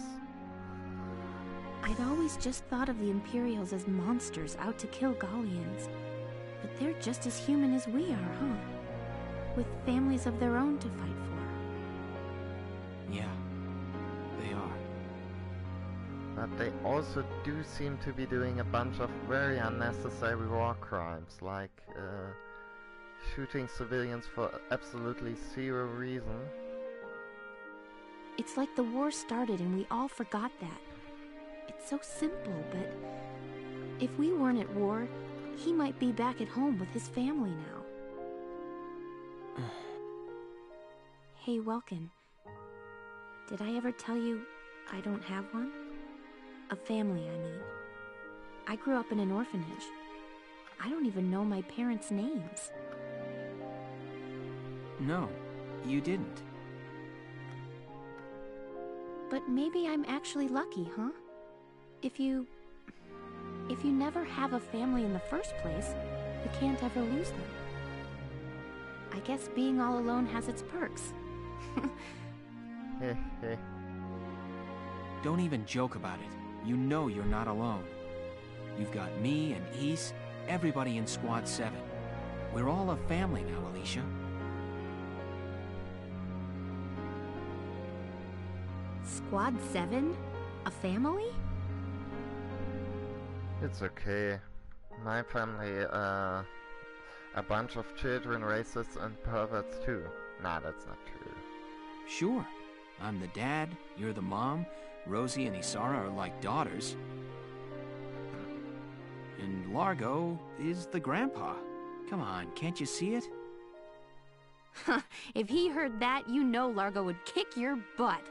I'd always just thought of the Imperials as monsters out to kill Gallians. But they're just as human as we are, huh? With families of their own to fight for. But they also do seem to be doing a bunch of very unnecessary war crimes, like uh, shooting civilians for absolutely zero reason. It's like the war started and we all forgot that. It's so simple, but if we weren't at war, he might be back at home with his family now. hey, Welkin. Did I ever tell you I don't have one? A family, I mean. I grew up in an orphanage. I don't even know my parents' names. No, you didn't. But maybe I'm actually lucky, huh? If you... If you never have a family in the first place, you can't ever lose them. I guess being all alone has its perks. Don't even joke about it. You know you're not alone. You've got me and East, everybody in Squad 7. We're all a family now, Alicia. Squad 7? A family? It's okay. My family, uh, a bunch of children, racists, and perverts too. Nah, that's not true. Sure. I'm the dad, you're the mom, Rosie and Isara are like daughters. And Largo is the grandpa. Come on, can't you see it? if he heard that, you know Largo would kick your butt.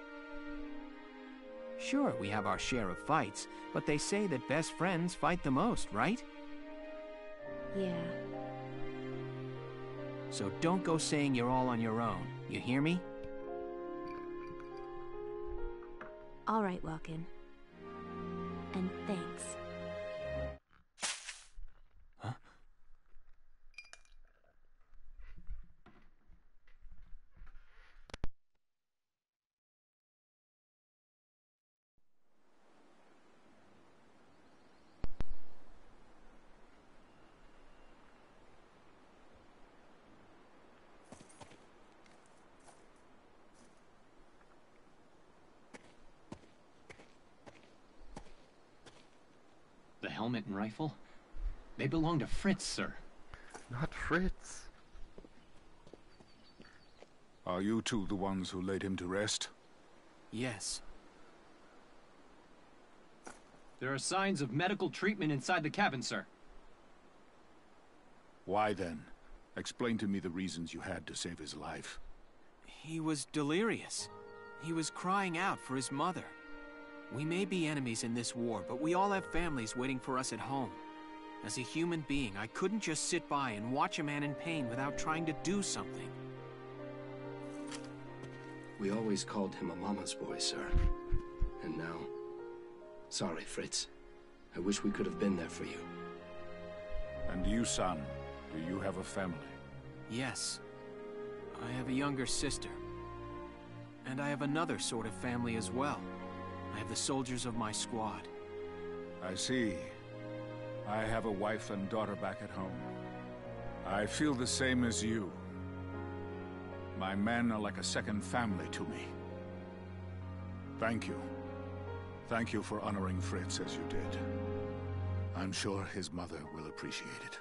Sure, we have our share of fights, but they say that best friends fight the most, right? Yeah. So don't go saying you're all on your own. You hear me? All right, Welkin. And thanks. Huh? The rifle? They belong to Fritz, sir. Not Fritz. Are you two the ones who laid him to rest? Yes. There are signs of medical treatment inside the cabin, sir. Why then? Explain to me the reasons you had to save his life. He was delirious. He was crying out for his mother. We may be enemies in this war, but we all have families waiting for us at home. As a human being, I couldn't just sit by and watch a man in pain without trying to do something. We always called him a mama's boy, sir. And now... Sorry, Fritz. I wish we could have been there for you. And you, son, do you have a family? Yes. I have a younger sister. And I have another sort of family as well. I have the soldiers of my squad. I see. I have a wife and daughter back at home. I feel the same as you. My men are like a second family to me. Thank you. Thank you for honoring Fritz as you did. I'm sure his mother will appreciate it.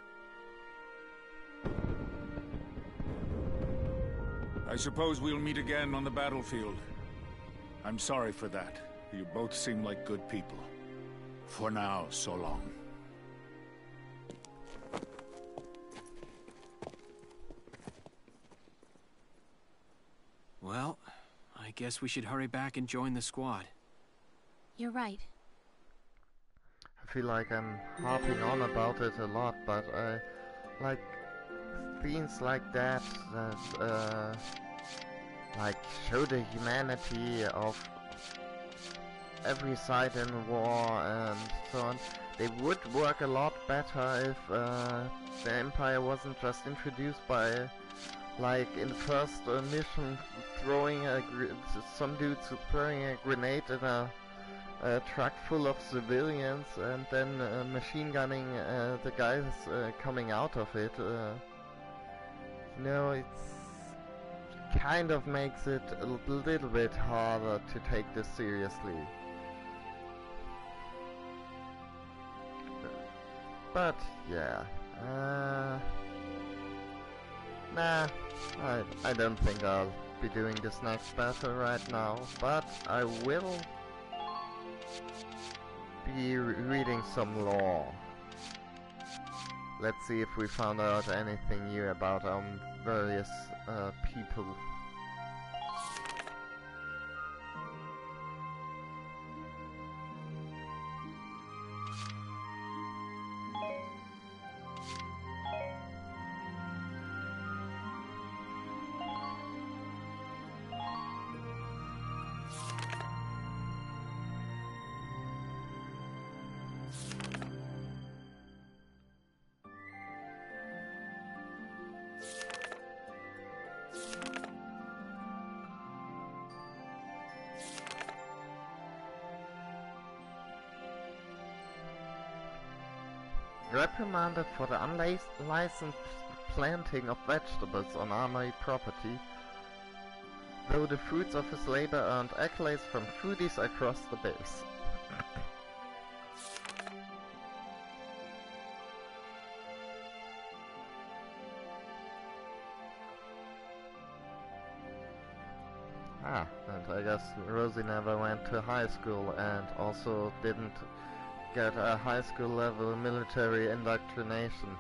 I suppose we'll meet again on the battlefield. I'm sorry for that. You both seem like good people. For now, so long. Well, I guess we should hurry back and join the squad. You're right. I feel like I'm harping on about it a lot, but I like themes like that that uh, like show the humanity of every side in war and so on. They would work a lot better if uh, the Empire wasn't just introduced by like in the first uh, mission throwing a some dudes throwing a grenade in a, a, truck full of civilians and then uh, machine gunning uh, the guys uh, coming out of it. Uh, you know, it's kind of makes it a little bit harder to take this seriously. But yeah, uh, nah, I I don't think I'll be doing this next battle right now, but I will be re reading some lore. Let's see if we found out anything new about um various uh, people. For the unlicensed planting of vegetables on army property, though the fruits of his labor earned accolades from foodies across the base. ah, and I guess Rosie never went to high school and also didn't get a high school level military indoctrination.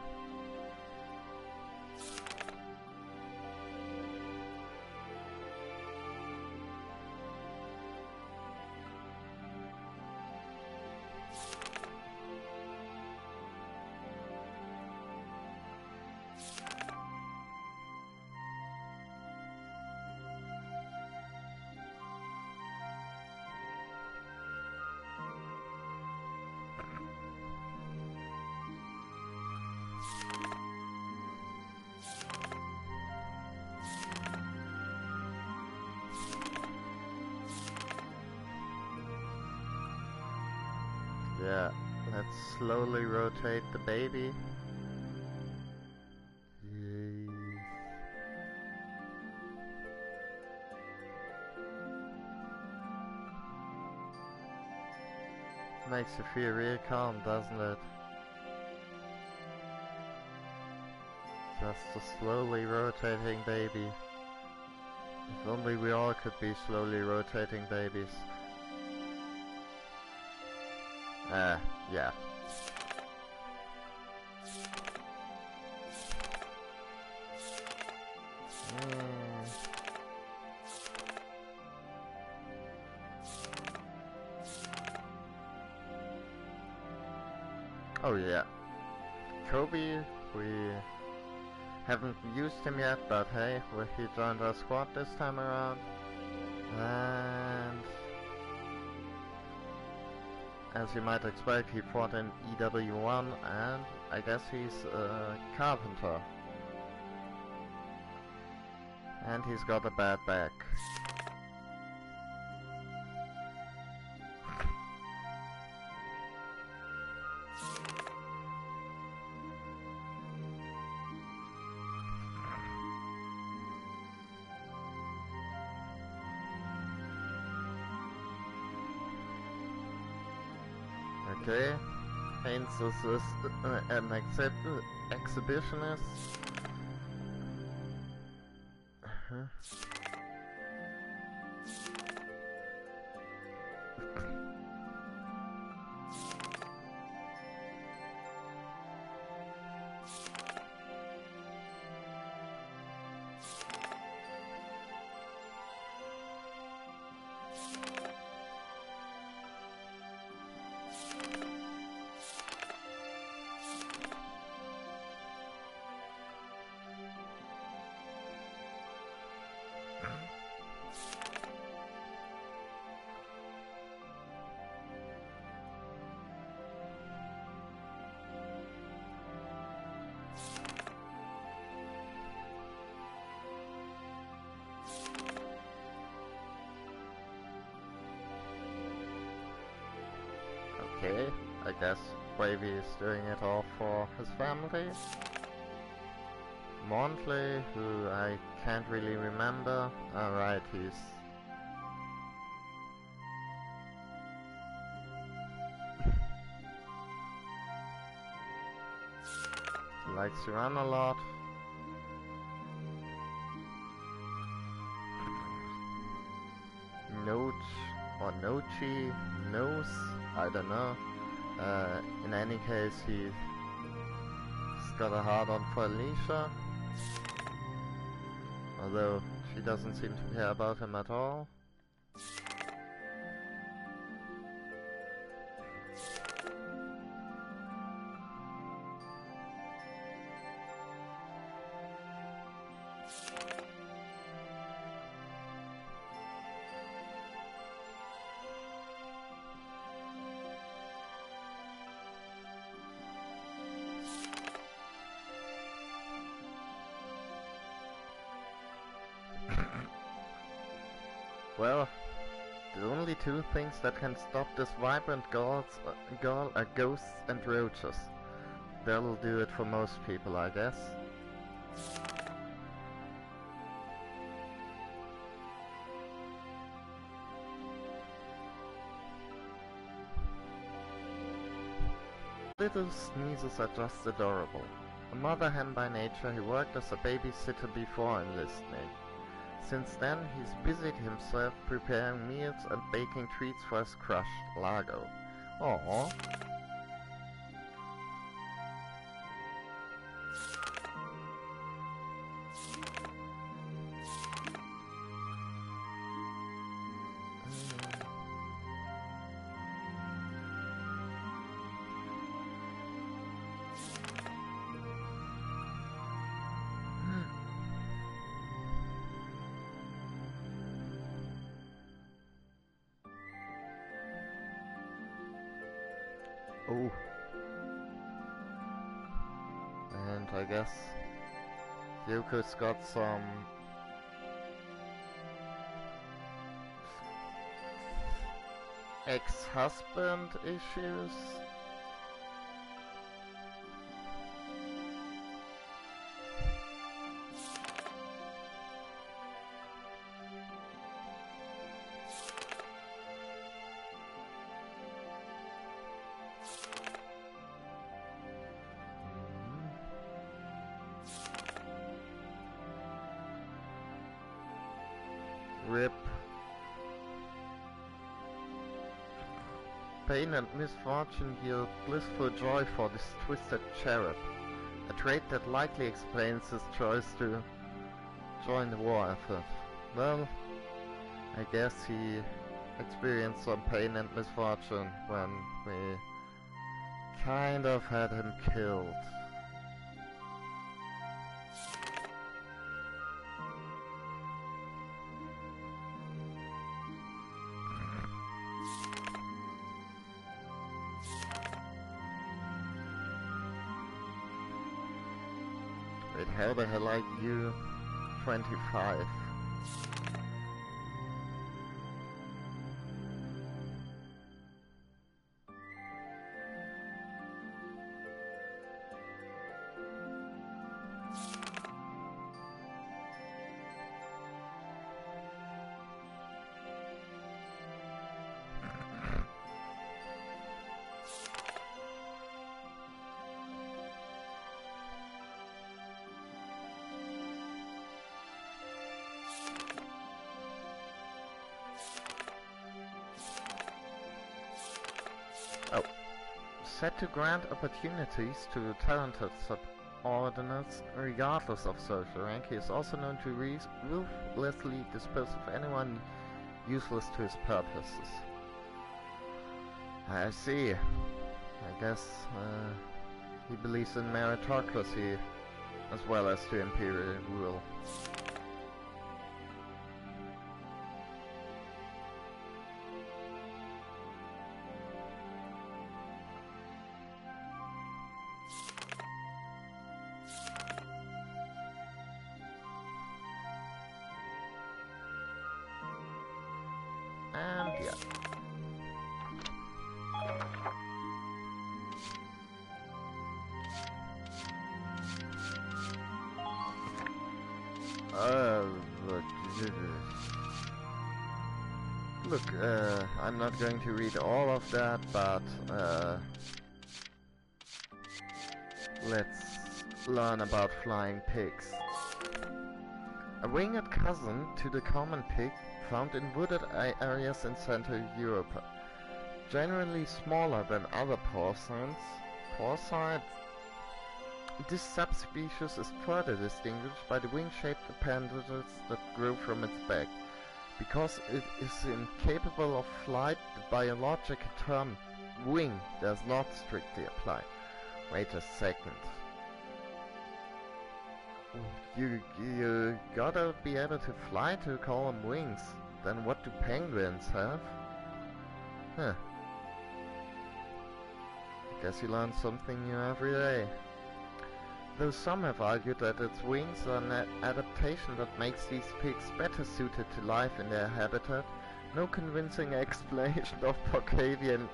Baby. Jeez. Makes you feel real calm, doesn't it? Just a slowly rotating baby. If only we all could be slowly rotating babies. Uh, yeah. Him yet, but hey, he joined our squad this time around. And as you might expect, he fought in EW1 and I guess he's a carpenter. And he's got a bad back. Is uh, an exhibitionist. Guess Wavy is doing it all for his family. Montley, who I can't really remember. Alright, he's... he likes to run a lot. Note or Nochi, Nose, I don't know. Uh, in any case, he's got a hard on for Alicia. Although she doesn't seem to care about him at all. Things that can stop this vibrant uh, girl are ghosts and roaches. That'll do it for most people, I guess. Little sneezes are just adorable. A mother hen by nature, he worked as a babysitter before enlisting. Since then, he's busied himself preparing meals and baking treats for his crushed Largo. Aww. Yoko's got some ex-husband issues. And misfortune yield blissful joy for this twisted cherub. A trait that likely explains his choice to join the war effort. Well, I guess he experienced some pain and misfortune when we kind of had him killed. 25? Set to grant opportunities to talented subordinates regardless of social rank. He is also known to ruthlessly dispose of anyone useless to his purposes. I see. I guess uh, he believes in meritocracy as well as to imperial rule. look. Uh, I'm not going to read all of that, but, uh, let's learn about flying pigs. A winged cousin to the common pig found in wooded areas in Central Europe. Generally smaller than other porcines, porcines this subspecies is further distinguished by the wing-shaped appendages that grow from its back. Because it is incapable of flight, the biological term wing does not strictly apply. Wait a second. You, you gotta be able to fly to call them wings. Then what do penguins have? Huh. I guess you learn something new every day. Though some have argued that its wings are an adaptation that makes these pigs better suited to life in their habitat, no convincing explanation of Porcavian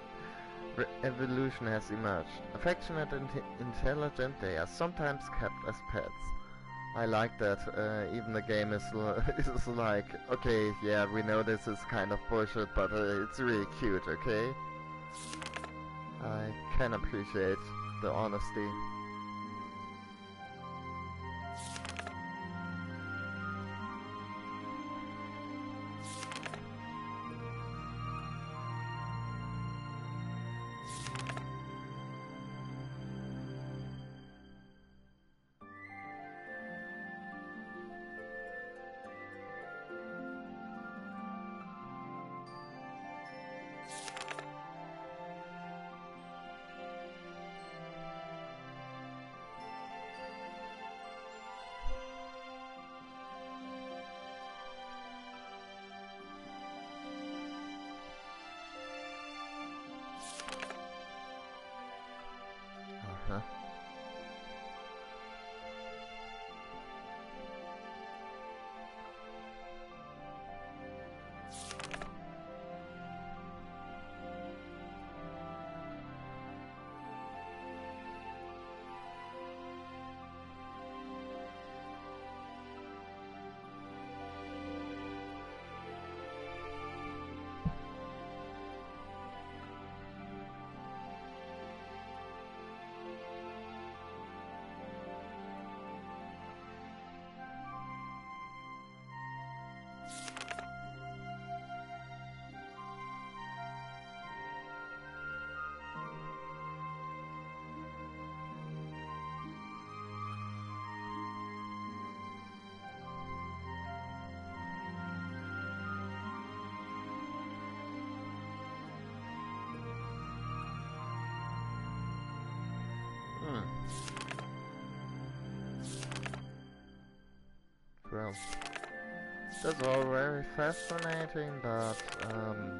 evolution has emerged. Affectionate and intelligent, they are sometimes kept as pets. I like that uh, even the game is, is like, okay, yeah, we know this is kind of bullshit, but uh, it's really cute, okay? I can appreciate the honesty. Hmm. Well, that's all very fascinating, but um,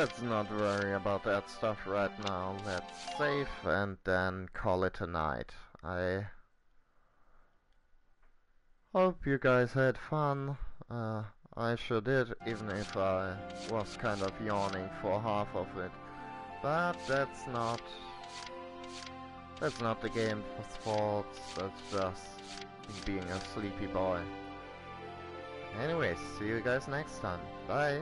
let's not worry about that stuff right now. Let's save and then call it a night. I hope you guys had fun. Uh, I sure did, even if I was kind of yawning for half of it. But that's not that's not the game's fault, that's just being a sleepy boy. Anyways, see you guys next time. Bye!